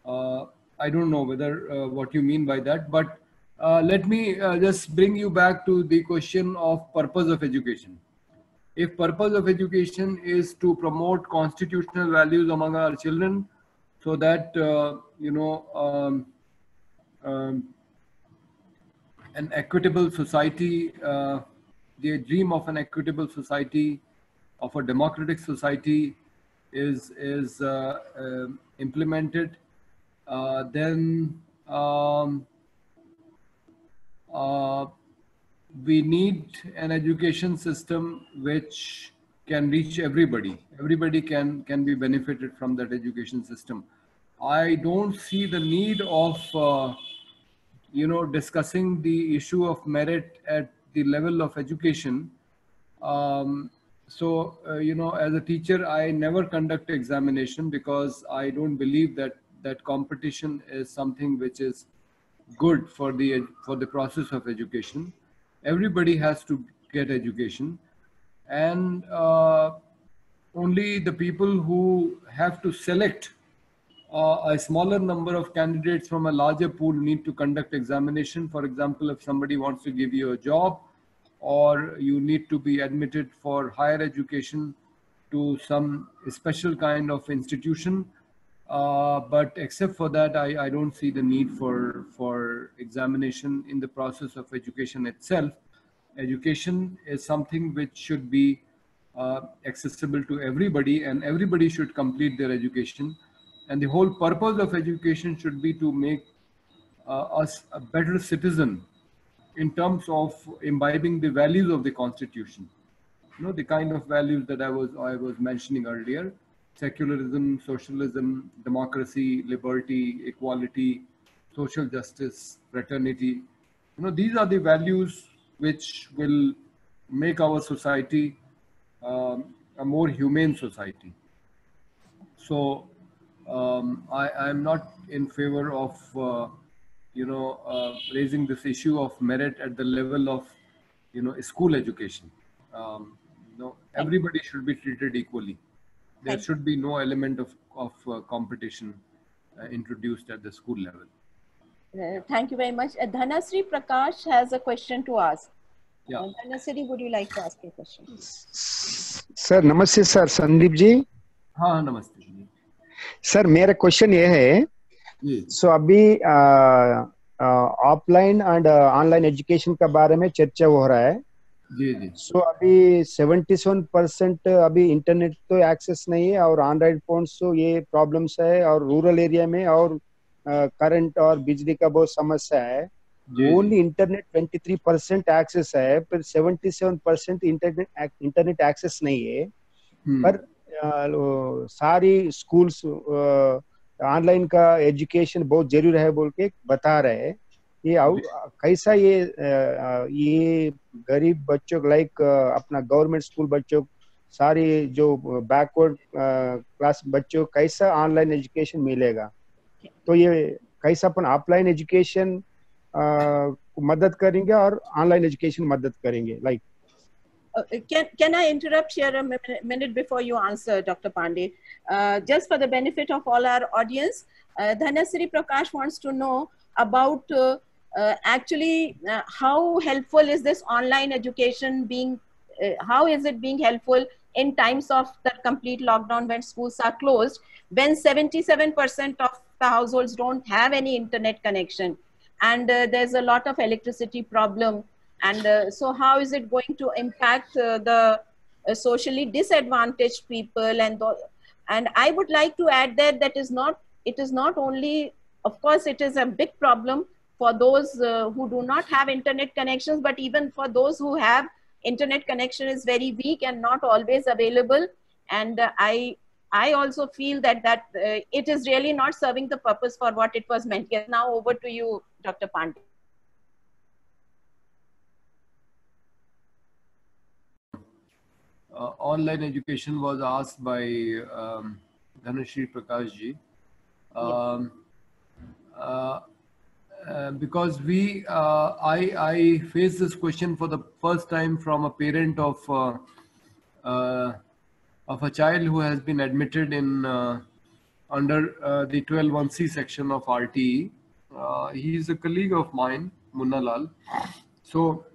uh, I don't know whether what you mean by that, but let me just bring you back to the question of purpose of education if purpose of education is to promote constitutional values among our children so that uh, you know um, um, an equitable society uh, the dream of an equitable society of a democratic society is is uh, um, implemented uh, then um, uh, we need an education system which can reach everybody. Everybody can, can be benefited from that education system. I don't see the need of, uh, you know, discussing the issue of merit at the level of education. Um, so, uh, you know, as a teacher, I never conduct examination because I don't believe that that competition is something which is good for the for the process of education everybody has to get education. And uh, only the people who have to select uh, a smaller number of candidates from a larger pool need to conduct examination. For example if somebody wants to give you a job or you need to be admitted for higher education to some special kind of institution uh, but except for that, I, I don't see the need for, for examination in the process of education itself. Education is something which should be uh, accessible to everybody and everybody should complete their education. And the whole purpose of education should be to make uh, us a better citizen in terms of imbibing the values of the constitution. You know, the kind of values that I was, I was mentioning earlier secularism, socialism, democracy, liberty, equality, social justice, fraternity. You know, these are the values which will make our society um, a more humane society. So um, I am not in favor of, uh, you know, uh, raising this issue of merit at the level of, you know, school education. Um, you know, everybody should be treated equally there Thank should be no element of, of uh, competition uh, introduced at the school level. Uh, thank you very much. Uh, Dhanasri Prakash has a question to ask. Yeah. Uh, Dhanasri, would you like to ask a question? Sir नमस्ते sir Sandeep ji हाँ हाँ, नमस्ते जी sir मेरा question ये है सो अभी offline and online education के बारे में चर्चा हो रहा है जी जी। सो अभी 77 परसेंट अभी इंटरनेट तो एक्सेस नहीं है और एंड्रॉइड फ़ोन तो ये प्रॉब्लम्स है और रूरल एरिया में और करंट और बिजली का बहुत समस्या है। ओनली इंटरनेट 23 परसेंट एक्सेस है पर 77 परसेंट इंटरनेट इंटरनेट एक्सेस नहीं है। हम्म, पर लो- सारी स्कूल्स ऑनलाइन का एजुकेशन बहुत ज़रूरी है बोल के बता रहे हैं। ये आउ- कैसा ये अ, अ, ये गरीब बच्चों लाइक अपना गवर्नमेंट स्कूल बच्चों सारी जो बैकवर्ड क्लास बच्चों कैसा ऑनलाइन एजुकेशन मिलेगा तो ये कैसा अपन ऑफलाइन एजुकेशन मदद करेंगे और ऑनलाइन एजुकेशन मदद करेंगे like Uh, can can I interrupt here a minute before you answer, Dr. Pandey? Uh, just for the benefit of all our audience, uh, Dhanasri Prakash wants to know about uh, uh, actually uh, how helpful is this online education being? Uh, how is it being helpful in times of the complete lockdown when schools are closed? When 77% of the households don't have any internet connection, and uh, there's a lot of electricity problem and uh, so how is it going to impact uh, the socially disadvantaged people and and i would like to add that that is not it is not only of course it is a big problem for those uh, who do not have internet connections but even for those who have internet connection is very weak and not always available. And uh, i i also feel that that uh, it is really not serving the purpose for what it was meant. Yes now over to you dr pandey. Uh, online education was asked by um, Dhanashri Prakash ji. Um, uh, uh, because we, uh, I, I faced this question for the first time from a parent of uh, uh, of a child who has been admitted in under the 121C section of RTE. He is a colleague of mine, Munna Lal. So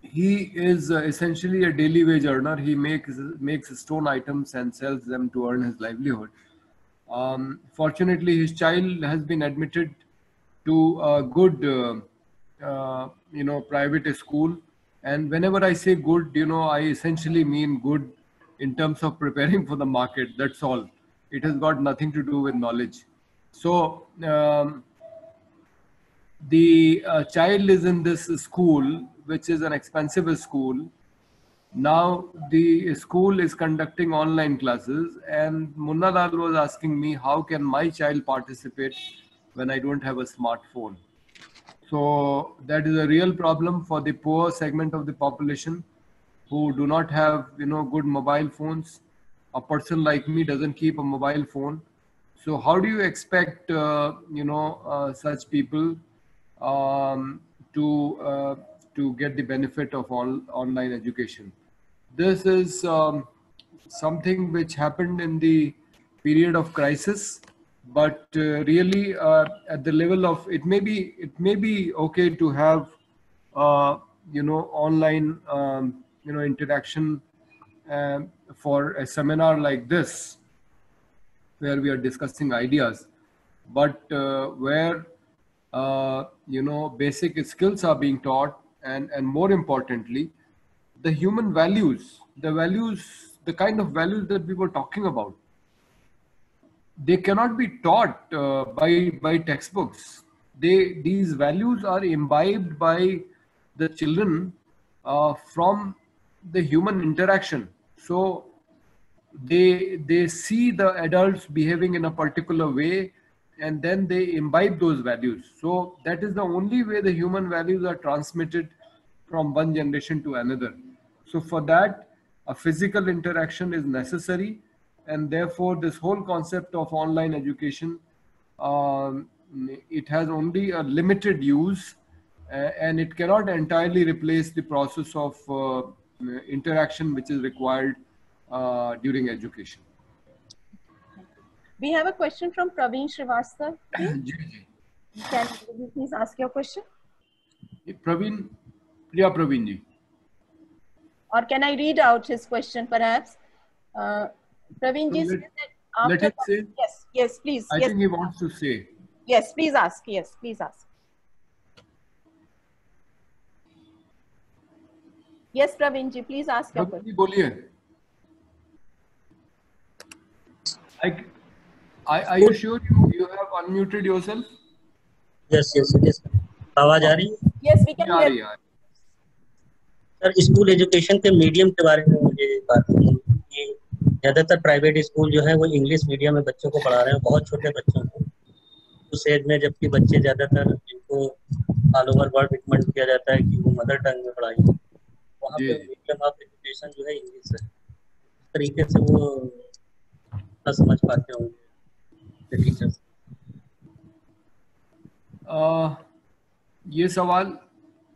he is essentially a daily wage earner. He makes makes stone items and sells them to earn his livelihood. Um, fortunately, his child has been admitted to a good, uh, uh, you know, private school. And whenever I say good, you know, I essentially mean good in terms of preparing for the market. That's all. It has got nothing to do with knowledge. So um, the uh, child is in this school, which is an expensive school. Now the school is conducting online classes, and Munna Lal was asking me, how can my child participate when I don't have a smartphone? So that is a real problem for the poor segment of the population who do not have, you know, good mobile phones. A person like me doesn't keep a mobile phone. So how do you expect, uh, you know, uh, such people um, to uh, to get the benefit of all online education? This is um, something which happened in the period of crisis, but uh, really uh, at the level of it may be it may be okay to have uh, you know online um, you know interaction um, for a seminar like this where we are discussing ideas. But uh, where uh, you know basic skills are being taught and and more importantly the human values the values the kind of values that we were talking about they cannot be taught uh, by by textbooks. They these values are imbibed by the children uh, from the human interaction. So they they see the adults behaving in a particular way and then they imbibe those values. So that is the only way the human values are transmitted from one generation to another. So for that a physical interaction is necessary and therefore this whole concept of online education um, it has only a limited use uh, and it cannot entirely replace the process of uh, interaction which is required uh, during education. We have a question from Praveen Srivastav. Can you please ask your question? Praveen, Priya Praveen ji. Or can I read out his question perhaps? Uh, Praveen ji So said let- that let after. him say. Yes, yes, please. I yes, think he wants to say. yes, please ask. Yes, please ask. Yes, Praveen ji, please ask Praveen ji बोलिए. I, I, are you sure you, you have unmuted yourself? Yes yes yes आवाज़ आ रही है Yes, we can hear. रही sir school education के medium के बारे में मुझे बात करनी है ज़्यादातर प्राइवेट स्कूल जो है वो इंग्लिश मीडियम में बच्चों को पढ़ा रहे हैं बहुत छोटे बच्चों को। उस एज में जबकि बच्चे ज़्यादातर जिनको ऑल ओवर वर्ल्ड रिकमेंड किया जाता है कि वो मदर टंग में पढ़ाई वहाँ पे मीडियम ऑफ़ एजुकेशन जो है इंग्लिश है। तरीके से वो न समझ पाते होंगे टीचर्स ये सवाल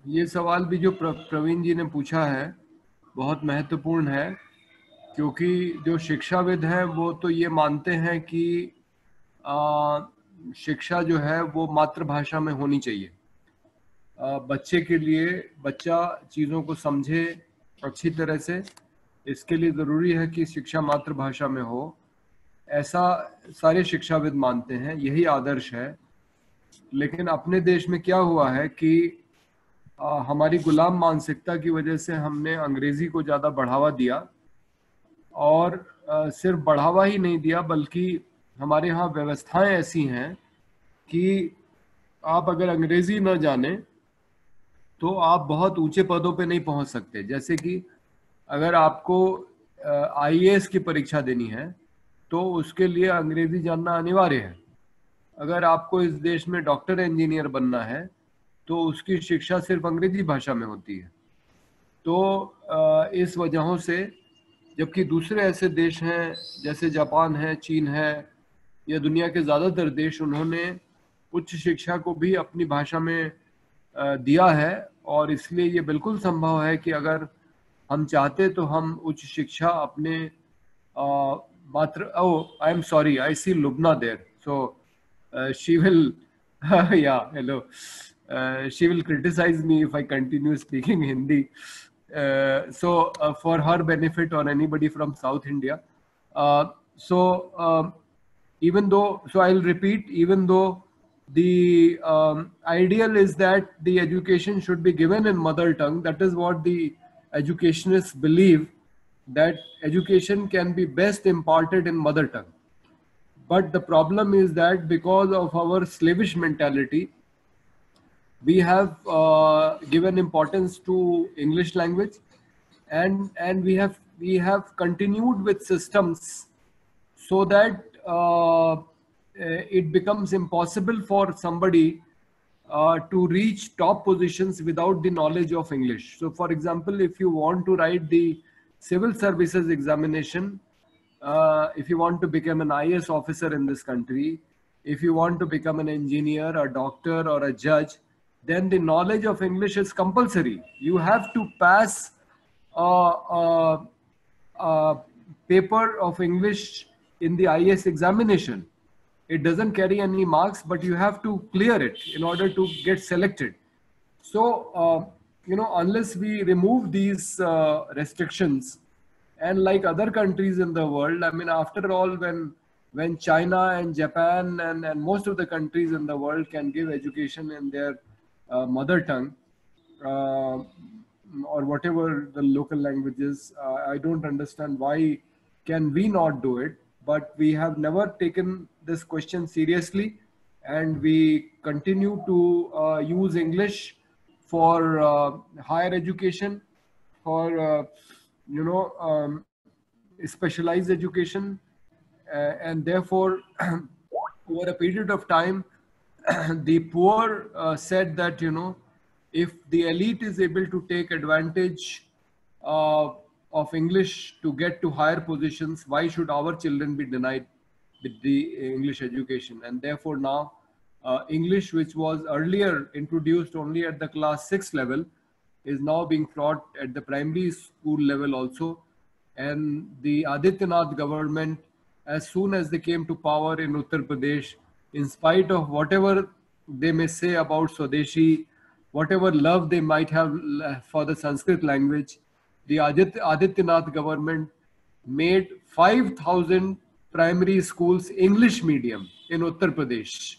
ये सवाल भी जो प्र, प्रवीण जी ने पूछा है बहुत महत्वपूर्ण है। क्योंकि जो शिक्षाविद हैं वो तो ये मानते हैं कि आ, शिक्षा जो है वो मातृभाषा में होनी चाहिए। आ, बच्चे के लिए बच्चा चीज़ों को समझे अच्छी तरह से इसके लिए ज़रूरी है कि शिक्षा मातृभाषा में हो। ऐसा सारे शिक्षाविद मानते हैं यही आदर्श है। लेकिन अपने देश में क्या हुआ है कि आ, हमारी गुलाम मानसिकता की वजह से हमने अंग्रेज़ी को ज़्यादा बढ़ावा दिया। और सिर्फ़ बढ़ावा ही नहीं दिया, बल्कि हमारे यहाँ व्यवस्थाएँ ऐसी हैं कि आप अगर अंग्रेज़ी न जाने तो आप बहुत ऊँचे पदों पे नहीं पहुँच सकते। जैसे कि अगर आपको आईएएस की परीक्षा देनी है तो उसके लिए अंग्रेज़ी जानना अनिवार्य है। अगर आपको इस देश में डॉक्टर इंजीनियर बनना है तो उसकी शिक्षा सिर्फ़ अंग्रेज़ी भाषा में होती है। तो इस वजहों से जबकि दूसरे ऐसे देश हैं, जैसे जापान है, चीन है, या दुनिया के ज़्यादातर देश उन्होंने उच्च शिक्षा को भी अपनी भाषा में दिया है और इसलिए ये बिल्कुल संभव है कि अगर हम चाहते तो हम उच्च शिक्षा अपने मात्र, ओ I am sorry I see Lubna there so she will या hello she will criticize me if I continue speaking Hindi. Uh, so, uh, for her benefit or anybody from South India. Uh, so, um, even though, so I'll repeat, even though the um, ideal is that the education should be given in mother tongue, that is what the educationists believe that education can be best imparted in mother tongue. But the problem is that because of our slavish mentality, we have uh, given importance to English language, and and we have we have continued with systems so that uh, it becomes impossible for somebody uh, to reach top positions without the knowledge of English. So, for example, if you want to write the civil services examination, uh, if you want to become an IAS officer in this country, if you want to become an engineer, a doctor, or a judge, then the knowledge of English is compulsory. You have to pass a, a, a paper of English in the IAS examination. It doesn't carry any marks, but you have to clear it in order to get selected. So, uh, you know, unless we remove these uh, restrictions, and like other countries in the world, I mean, after all, when when China and Japan and, and most of the countries in the world can give education in their uh, mother tongue uh, or whatever the local languages, uh, I don't understand why can we not do it. But we have never taken this question seriously, and we continue to uh, use English for uh, higher education, for you know um, specialized education, and therefore over a period of time the poor uh, said that you know if the elite is able to take advantage uh, of english to get to higher positions why should our children be denied with the english education? And therefore now uh, english which was earlier introduced only at the class 6 level is now being taught at the primary school level also. And the Adityanath government, as soon as they came to power in Uttar Pradesh, in spite of whatever they may say about Swadeshi, whatever love they might have for the Sanskrit language, the Adit- Adityanath government made 5,000 primary schools English medium in Uttar Pradesh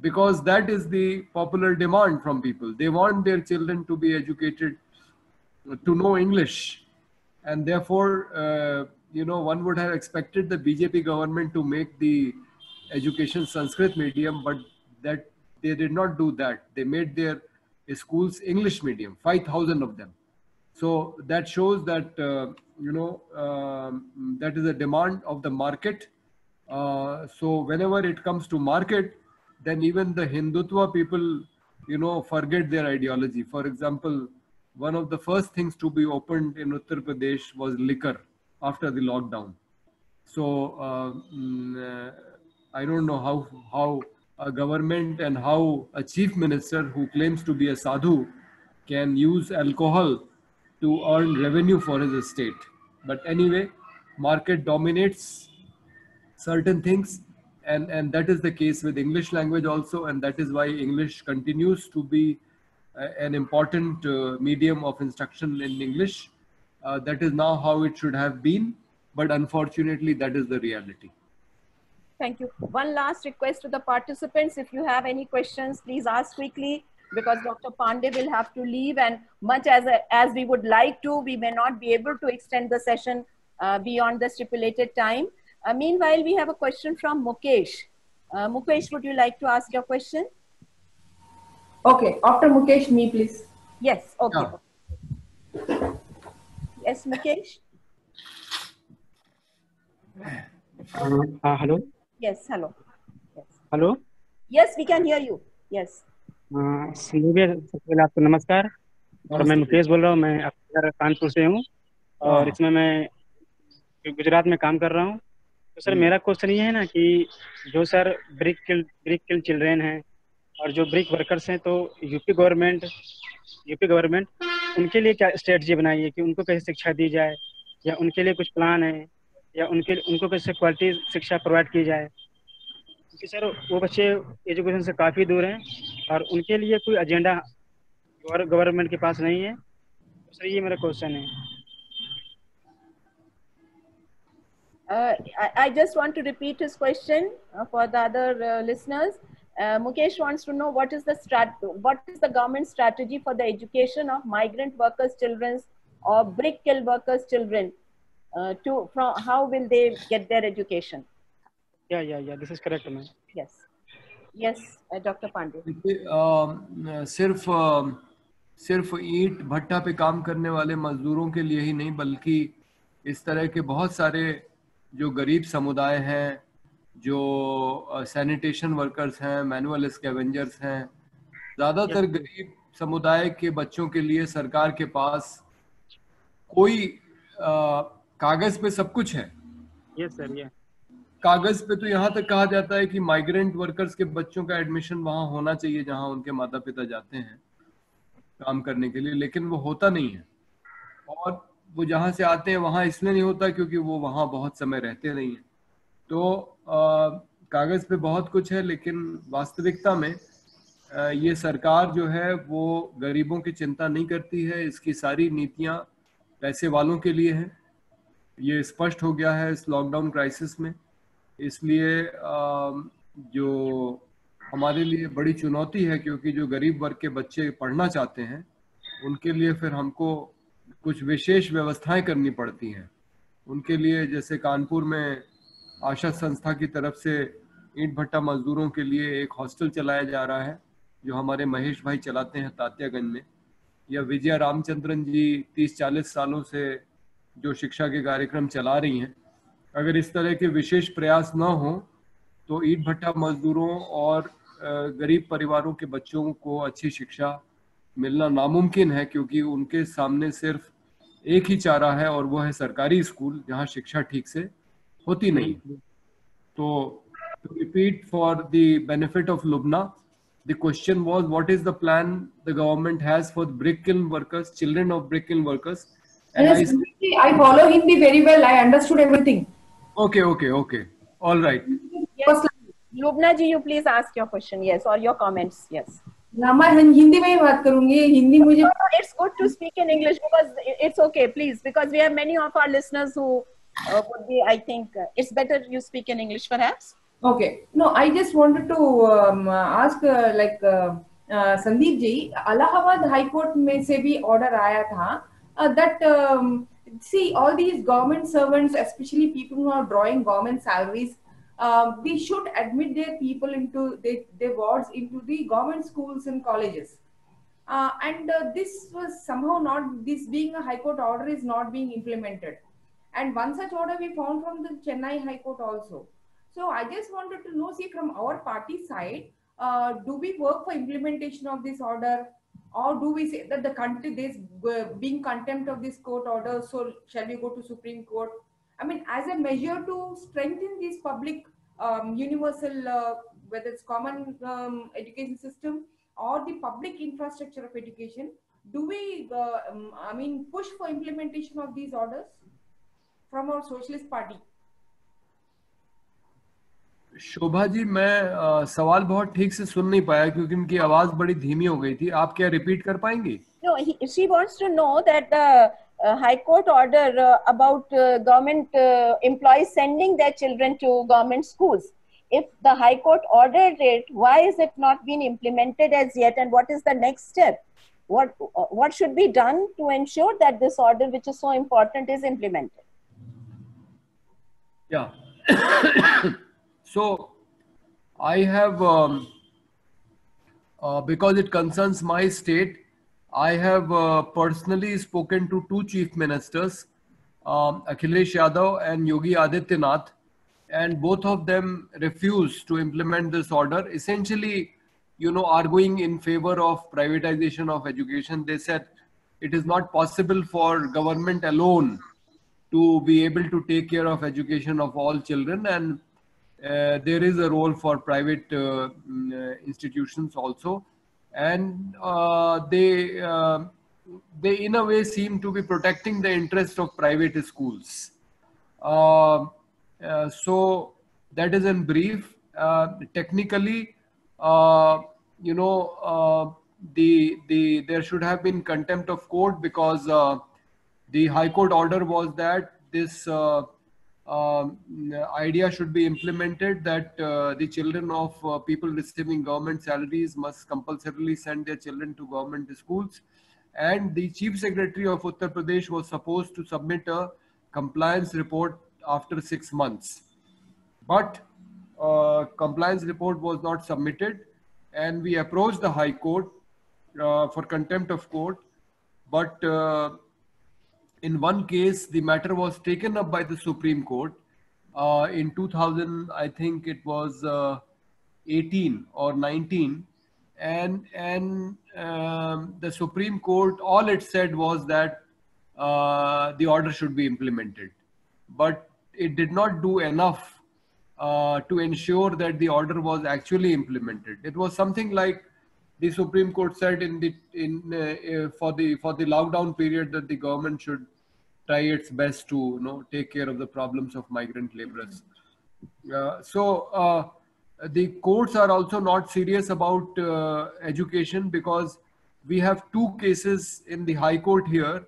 because that is the popular demand from people. They want their children to be educated to know English. And therefore, uh, you know, one would have expected the BJP government to make the education Sanskrit medium, but that they did not do that. They made their schools English medium, 5,000 of them. So that shows that, uh, you know, um, that is a demand of the market. Uh, so whenever it comes to market, then even the Hindutva people, you know, forget their ideology. For example, one of the first things to be opened in Uttar Pradesh was liquor after the lockdown. So uh, mm, uh, I don't know how how a government and how a chief minister who claims to be a sadhu can use alcohol to earn revenue for his estate. But anyway, market dominates certain things and and that is the case with english language also and that is why english continues to be uh, an important uh, medium of instruction in english uh, that is now how it should have been but unfortunately that is the reality Thank you. One last request to the participants. If you have any questions, please ask quickly because Dr. Pandey will have to leave. And much as, a, as we would like to, we may not be able to extend the session uh, beyond the stipulated time. Uh, meanwhile, we have a question from Mukesh. Uh, Mukesh, would you like to ask your question? Okay, after Mukesh, me please. Yes, okay. No. Yes, Mukesh. Uh, hello. Yes, hello. Yes. Hello yes, we can hear you. Yes. हाँ, सबसे पहले आपको नमस्कार और मैं मुकेश बोल रहा हूँ मैं कानपुर से हूँ और हाँ। इसमें मैं गुजरात में काम कर रहा हूँ तो सर हम्म। मेरा क्वेश्चन ये है ना कि जो sir brick kiln brick kiln children हैं और जो ब्रिक वर्कर्स हैं तो यूपी गवर्नमेंट यूपी गवर्नमेंट उनके लिए क्या स्ट्रेटजी बनाई है कि उनको कैसे शिक्षा दी जाए या उनके लिए कुछ प्लान है या उनके उनको कैसे क्वालिटी शिक्षा प्रोवाइड की जाए क्योंकि सर वो बच्चे एजुकेशन से काफ़ी दूर हैं और उनके लिए कोई एजेंडा गवर्नमेंट के पास नहीं है तो सर ये मेरा क्वेश्चन है Uh, I, I just want to repeat his question uh, for the other uh, listeners. Uh, Mukesh wants to know what is the strat what is the government strategy for the education of migrant workers' children or brick kiln workers' children uh, to from how will they get their education? या या या this is correct ma'am Yes, yes, uh, Dr. Pandey. Um, सिर्फ़ um, सिर्फ़ ईंट भट्टा पे काम करने वाले मजदूरों के लिए ही नहीं बल्कि इस तरह के बहुत सारे जो गरीब समुदाय हैं जो सैनिटेशन वर्कर्स हैं मैनुअल स्कैवेंजर्स हैं ज़्यादातर गरीब समुदाय के बच्चों के लिए सरकार के पास कोई अ, कागज़ पे सब कुछ है। यस सर ये कागज़ पे तो यहाँ तक कहा जाता है कि माइग्रेंट वर्कर्स के बच्चों का एडमिशन वहाँ होना चाहिए जहाँ उनके माता पिता जाते हैं काम करने के लिए लेकिन वो होता नहीं है। और वो जहाँ से आते हैं वहाँ इसलिए नहीं होता क्योंकि वो वहाँ बहुत समय रहते नहीं है। तो कागज़ पे बहुत कुछ है लेकिन वास्तविकता में आ, ये सरकार जो है वो गरीबों की चिंता नहीं करती है इसकी सारी नीतियाँ पैसे वालों के लिए है। ये स्पष्ट हो गया है इस लॉकडाउन क्राइसिस में। इसलिए जो हमारे लिए बड़ी चुनौती है, क्योंकि जो गरीब वर्ग के बच्चे पढ़ना चाहते हैं, उनके लिए फिर हमको कुछ विशेष व्यवस्थाएँ करनी पड़ती हैं। उनके लिए, जैसे कानपुर में आशा संस्था की तरफ़ से ईंट भट्टा मजदूरों के लिए एक हॉस्टल चलाया जा रहा है, जो हमारे महेश भाई चलाते हैं तात्यागंज में। या विजया रामचंद्रन जी तीस चालीस सालों से जो शिक्षा के कार्यक्रम चला रही हैं, अगर इस तरह के विशेष प्रयास न हो तो ईट भट्टा मजदूरों और गरीब परिवारों के बच्चों को अच्छी शिक्षा मिलना नामुमकिन है, क्योंकि उनके सामने सिर्फ़ एक ही चारा है और वो है सरकारी स्कूल, जहाँ शिक्षा ठीक से होती नहीं। तो repeat for the benefit of Lubna the question was, what is the plan the government has for brick kiln workers, children of brick kiln workers And Yes, I, I follow Hindi very well. I understood everything. okay, okay, okay. All right. Yes. Lubna ji, you please ask your question, yes, or your comments, yes. हाँ, मैं हिं- हिंदी में ही बात करूँगी हिंदी मुझे to speak in English because i- it's okay, please, because we have many of our listeners who uh, would be, I think, uh, it's better you speak in English perhaps. Okay. No, I just wanted to um, ask uh, like uh, uh, Sandeep ji, Allahabad High Court में से भी order आया था uh, that um, see all these government servants, especially people who are drawing government salaries, um, they should admit their people into their, their wards into the government schools and colleges. Uh, and uh, this was somehow not this being a high court order is not being implemented. And one such order we found from the chennai high court also. So I just wanted to know, see, from our party side, uh, do we work for implementation of this order, or do we say that the country uh, being contempt of this court order, so shall we go to Supreme Court? I mean, as a measure to strengthen this public um, universal, uh, whether it's common um, education system or the public infrastructure of education, do we, uh, um, I mean, push for implementation of these orders from our socialist party? Shobha ji मैं अ, सवाल बहुत ठीक से सुन नहीं पाया क्योंकि उनकी आवाज़ बड़ी धीमी हो गई थी आप क्या रिपीट कर पाएँगे No, he, she wants to know that the uh, High Court order uh, about uh, government uh, employees sending their children to government schools. If the High Court ordered it, why is it not been implemented as yet, and what is the next step? What uh, what should be done to ensure that this order, which is so important, is implemented? Yeah. So I have, um, uh, because it concerns my state, I have uh, personally spoken to two chief ministers, um, Akhilesh Yadav and Yogi Adityanath, and both of them refused to implement this order. Essentially, you know, arguing in favor of privatization of education. They said it is not possible for government alone to be able to take care of education of all children and uh, there is a role for private uh, mm, uh, institutions also. And uh, they uh, they in a way seem to be protecting the interest of private schools. So that is in brief. Technically you know the the there should have been contempt of court because the high court order was that this um, idea should be implemented that uh, the children of uh, people receiving government salaries must compulsorily send their children to government schools. And the chief secretary of uttar pradesh was supposed to submit a compliance report after 6 months. But uh, compliance report was not submitted and we approached the high court uh, for contempt of court. But uh, in one case the matter was taken up by the supreme court uh, in 2000 i think it was uh, 18 or 19 and and um, the supreme court all it said was that uh, the order should be implemented but it did not do enough uh, to ensure that the order was actually implemented. It was something like the Supreme Court said in the in uh, uh, for the for the lockdown period that the government should try its best to you know take care of the problems of migrant laborers. Uh, so uh, the courts are also not serious about uh, education because we have two cases in the High Court here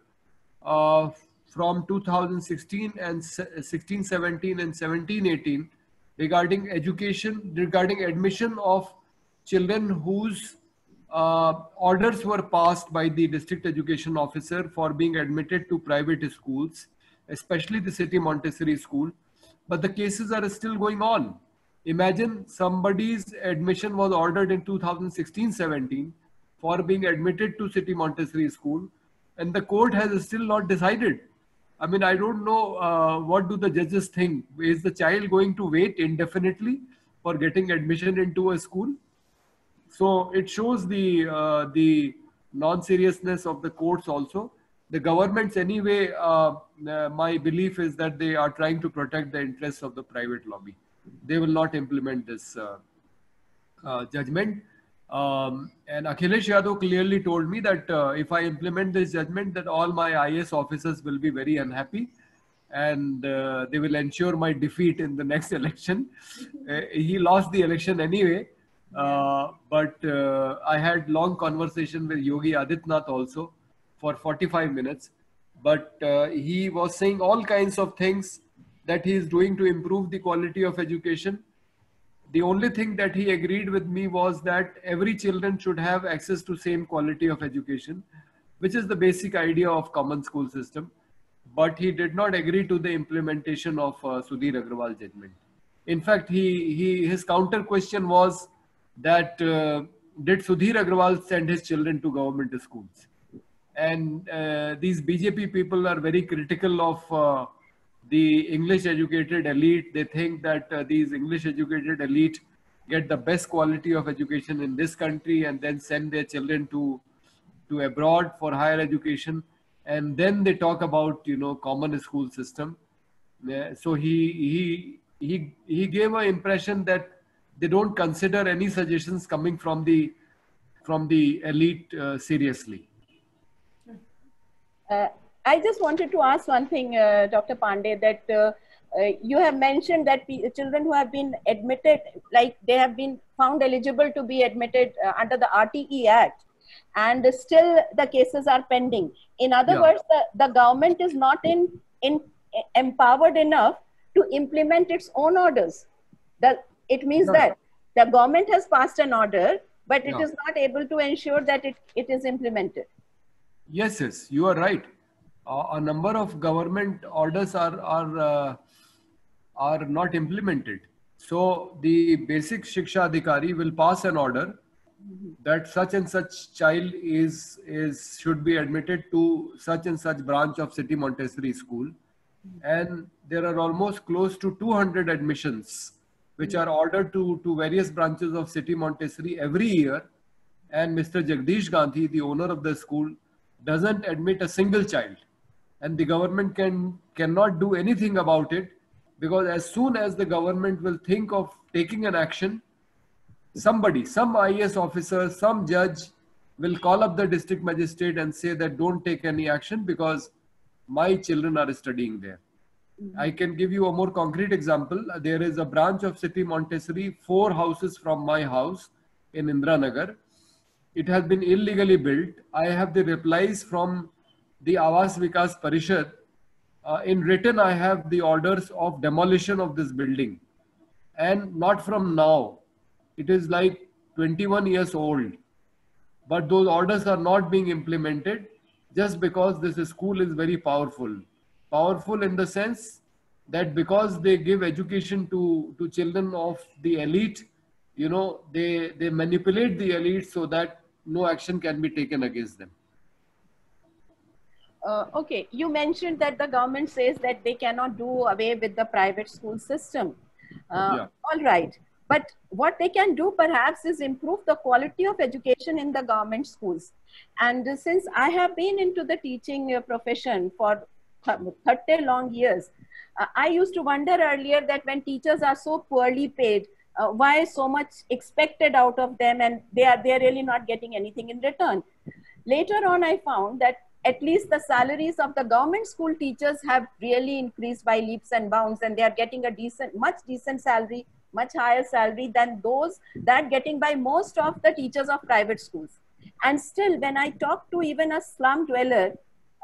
uh, from 2016 and se- 16 17 and 17 18 regarding education regarding admission of children whose uh, orders were passed by the district education officer for being admitted to private schools especially the city montessori school but the cases are still going on imagine somebody's admission was ordered in 2016 17 for being admitted to city montessori school and the court has still not decided I mean, I don't know uh, what do the judges think. Is the child going to wait indefinitely for getting admission into a school? So it shows the uh, the non-seriousness of the courts also. The governments anyway. Uh, uh, my belief is that they are trying to protect the interests of the private lobby. They will not implement this uh, uh, judgment. Um, and Akhilesh Yadav clearly told me that if I implement this judgment, that all my IAS officers will be very unhappy and uh, they will ensure my defeat in the next election. Uh, he lost the election anyway, uh, but uh, I had long conversation with Yogi Adityanath also for 45 minutes. But uh, he was saying all kinds of things that he is doing to improve the quality of education. The only thing that he agreed with me was that every children should have access to same quality of education, which is the basic idea of common school system but he did not agree to the implementation of uh, Sudhir Agarwal judgment. In fact, he, he his counter question was that uh, did Sudhir Agrawal send his children to government schools? And uh, these BJP people are very critical of uh, the English educated elite. They think that uh, these English educated elite get the best quality of education in this country and then send their children to to abroad for higher education and then they talk about you know common school system Yeah, so he he he he gave an impression that they don't consider any suggestions coming from the from the elite uh, seriously Uh, I just wanted to ask one thing, uh, Dr. Pandey, that uh, uh, you have mentioned that children who have been admitted, like they have been found eligible to be admitted uh, under the RTE Act, and still the cases are pending. In other Yeah. words, the, the government is not in, in empowered enough to implement its own orders. That it means No. that the government has passed an order, but it Yeah. is not able to ensure that it, it is implemented. Yes, yes, you are right. Uh, a number of government orders are are uh, are not implemented. So the basic Shiksha Adhikari will pass an order that such and such child is is should be admitted to such and such branch of City Montessori School, and there are almost close to 200 admissions which are ordered to to various branches of City Montessori every year and Mr. Jagdish Gandhi, the owner of the school, doesn't admit a single child, and the government can cannot do anything about it because as soon as the government will think of taking an action, somebody, some IAS officer, some judge will call up the district magistrate and say that don't take any action because my children are studying there. I can give you a more concrete example. There is a branch of City Montessori, four houses from my house in Indranagar. It has been illegally built. I have the replies from the Awas Vikas Parishad. Uh, in written, I have the orders of demolition of this building. And not from now. It is like 21 years old. But those orders are not being implemented just because this school is very powerful. Powerful in the sense that because they give education to, to children of the elite, you know, they, they manipulate the elite so that no action can be taken against them. Uh, okay, you mentioned that the government says that they cannot do away with the private school system. Uh, Yeah. All right. But what they can do perhaps is improve the quality of education in the government schools. And uh, since I have been into the teaching uh, profession for 30 long years, uh, I used to wonder earlier that when teachers are so poorly paid, uh, why so much expected out of them and they are they're really not getting anything in return. Later on i found that at least the salaries of the government school teachers have really increased by leaps and bounds and they are getting a decent much decent salary much higher salary than those that getting by most of the teachers of private schools. And still when i talk to even a slum dweller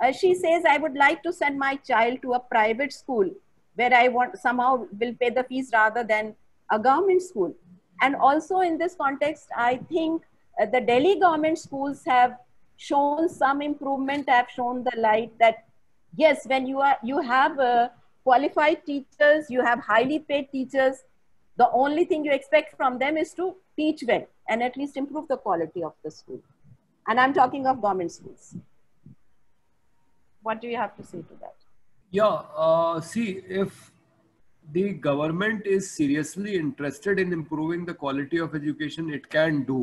uh, she says i would like to send my child to a private school where i want somehow will pay the fees rather than a government school. And also in this context i think uh, the delhi government schools have shown some improvement have shown the light that yes when you are you have uh, qualified teachers you have highly paid teachers the only thing you expect from them is to teach well and at least improve the quality of the school. And i'm talking of government schools what do you have to say to that Yeah, uh, see, if the government is seriously interested in improving the quality of education, it can do,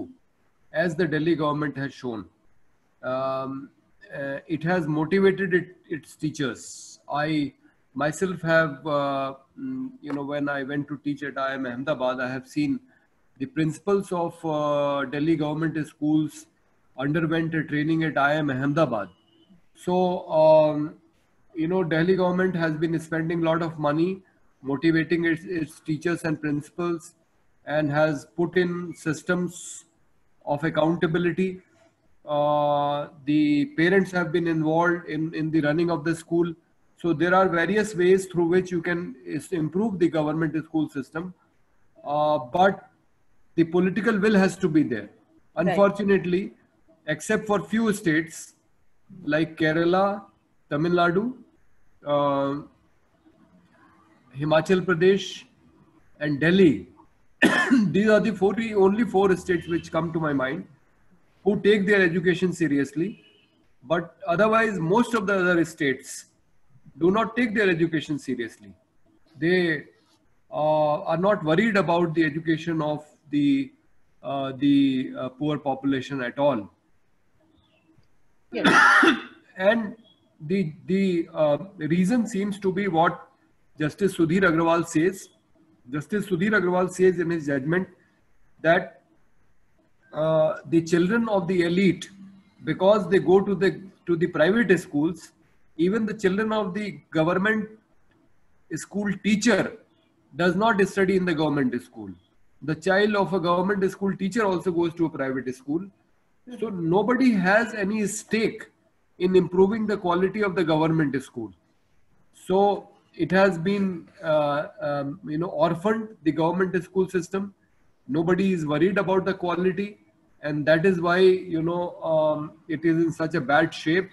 as the Delhi government has shown. Um, uh, it has motivated it, its teachers. I myself have, uh, mm, you know, when I went to teach at IIM Ahmedabad, I have seen the principals of uh, Delhi government schools underwent a training at IIM Ahmedabad. So, um, you know, Delhi government has been spending a lot of money motivating its, its teachers and principals and has put in systems of accountability. Uh, the parents have been involved in, in the running of the school. So there are various ways through which you can improve the government school system. Uh, but the political will has to be there. Unfortunately, right. except for few states like Kerala, Tamil Nadu, uh, Himachal Pradesh, and Delhi. These are the only four states which come to my mind who take their education seriously. But otherwise, most of the other states do not take their education seriously. They uh, are not worried about the education of the uh, the uh, poor population at all. Yes. and the the uh, reason seems to be what Justice Sudhir Agrawal says. Justice Sudhir Agrawal says in his judgment that uh, the children of the elite, because they go to the to the private schools, even the children of the government school teacher does not study in the government school. The child of a government school teacher also goes to a private school. So nobody has any stake in improving the quality of the government school. So it has been, uh, um, you know, orphaned the government school system. Nobody is worried about the quality, and that is why you know um, it is in such a bad shape.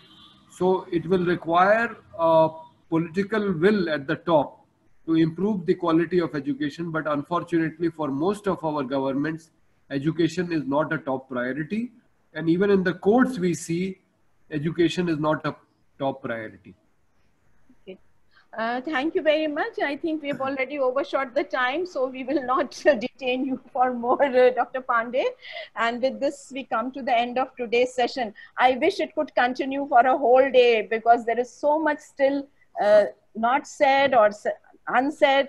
So it will require a political will at the top to improve the quality of education. But unfortunately, for most of our governments, education is not a top priority. And even in the courts, we see education is not a top priority. Okay. Uh, thank you very much. I think we've already overshot the time, so we will not detain you for more, uh, Dr. Pandey. And with this, we come to the end of today's session. I wish it could continue for a whole day because there is so much still uh, not said or unsaid,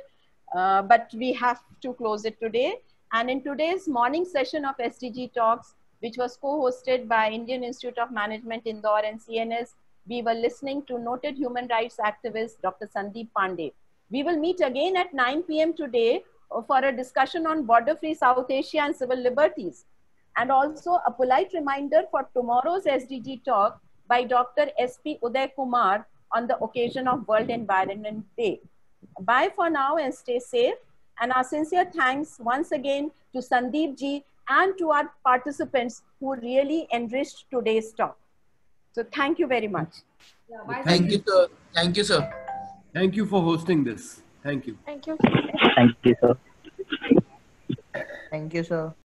uh, but we have to close it today. And in today's morning session of SDG Talks, which was co-hosted by Indian Institute of Management Indore and CNS. We were listening to noted human rights activist Dr. Sandeep Pandey. We will meet again at 9 p.m. today uh, for a discussion on border-free South Asia and civil liberties. And also a polite reminder for tomorrow's SDG talk by Dr. S.P. Uday Kumar on the occasion of World Environment Day. Bye for now and stay safe. And our sincere thanks once again to Sandeep ji and to our participants who really enriched today's talk. So thank you very much. Yeah, thank you, sir. Thank you, sir. Thank you for hosting this. Thank you. Thank you. Thank you, sir. Thank you, sir.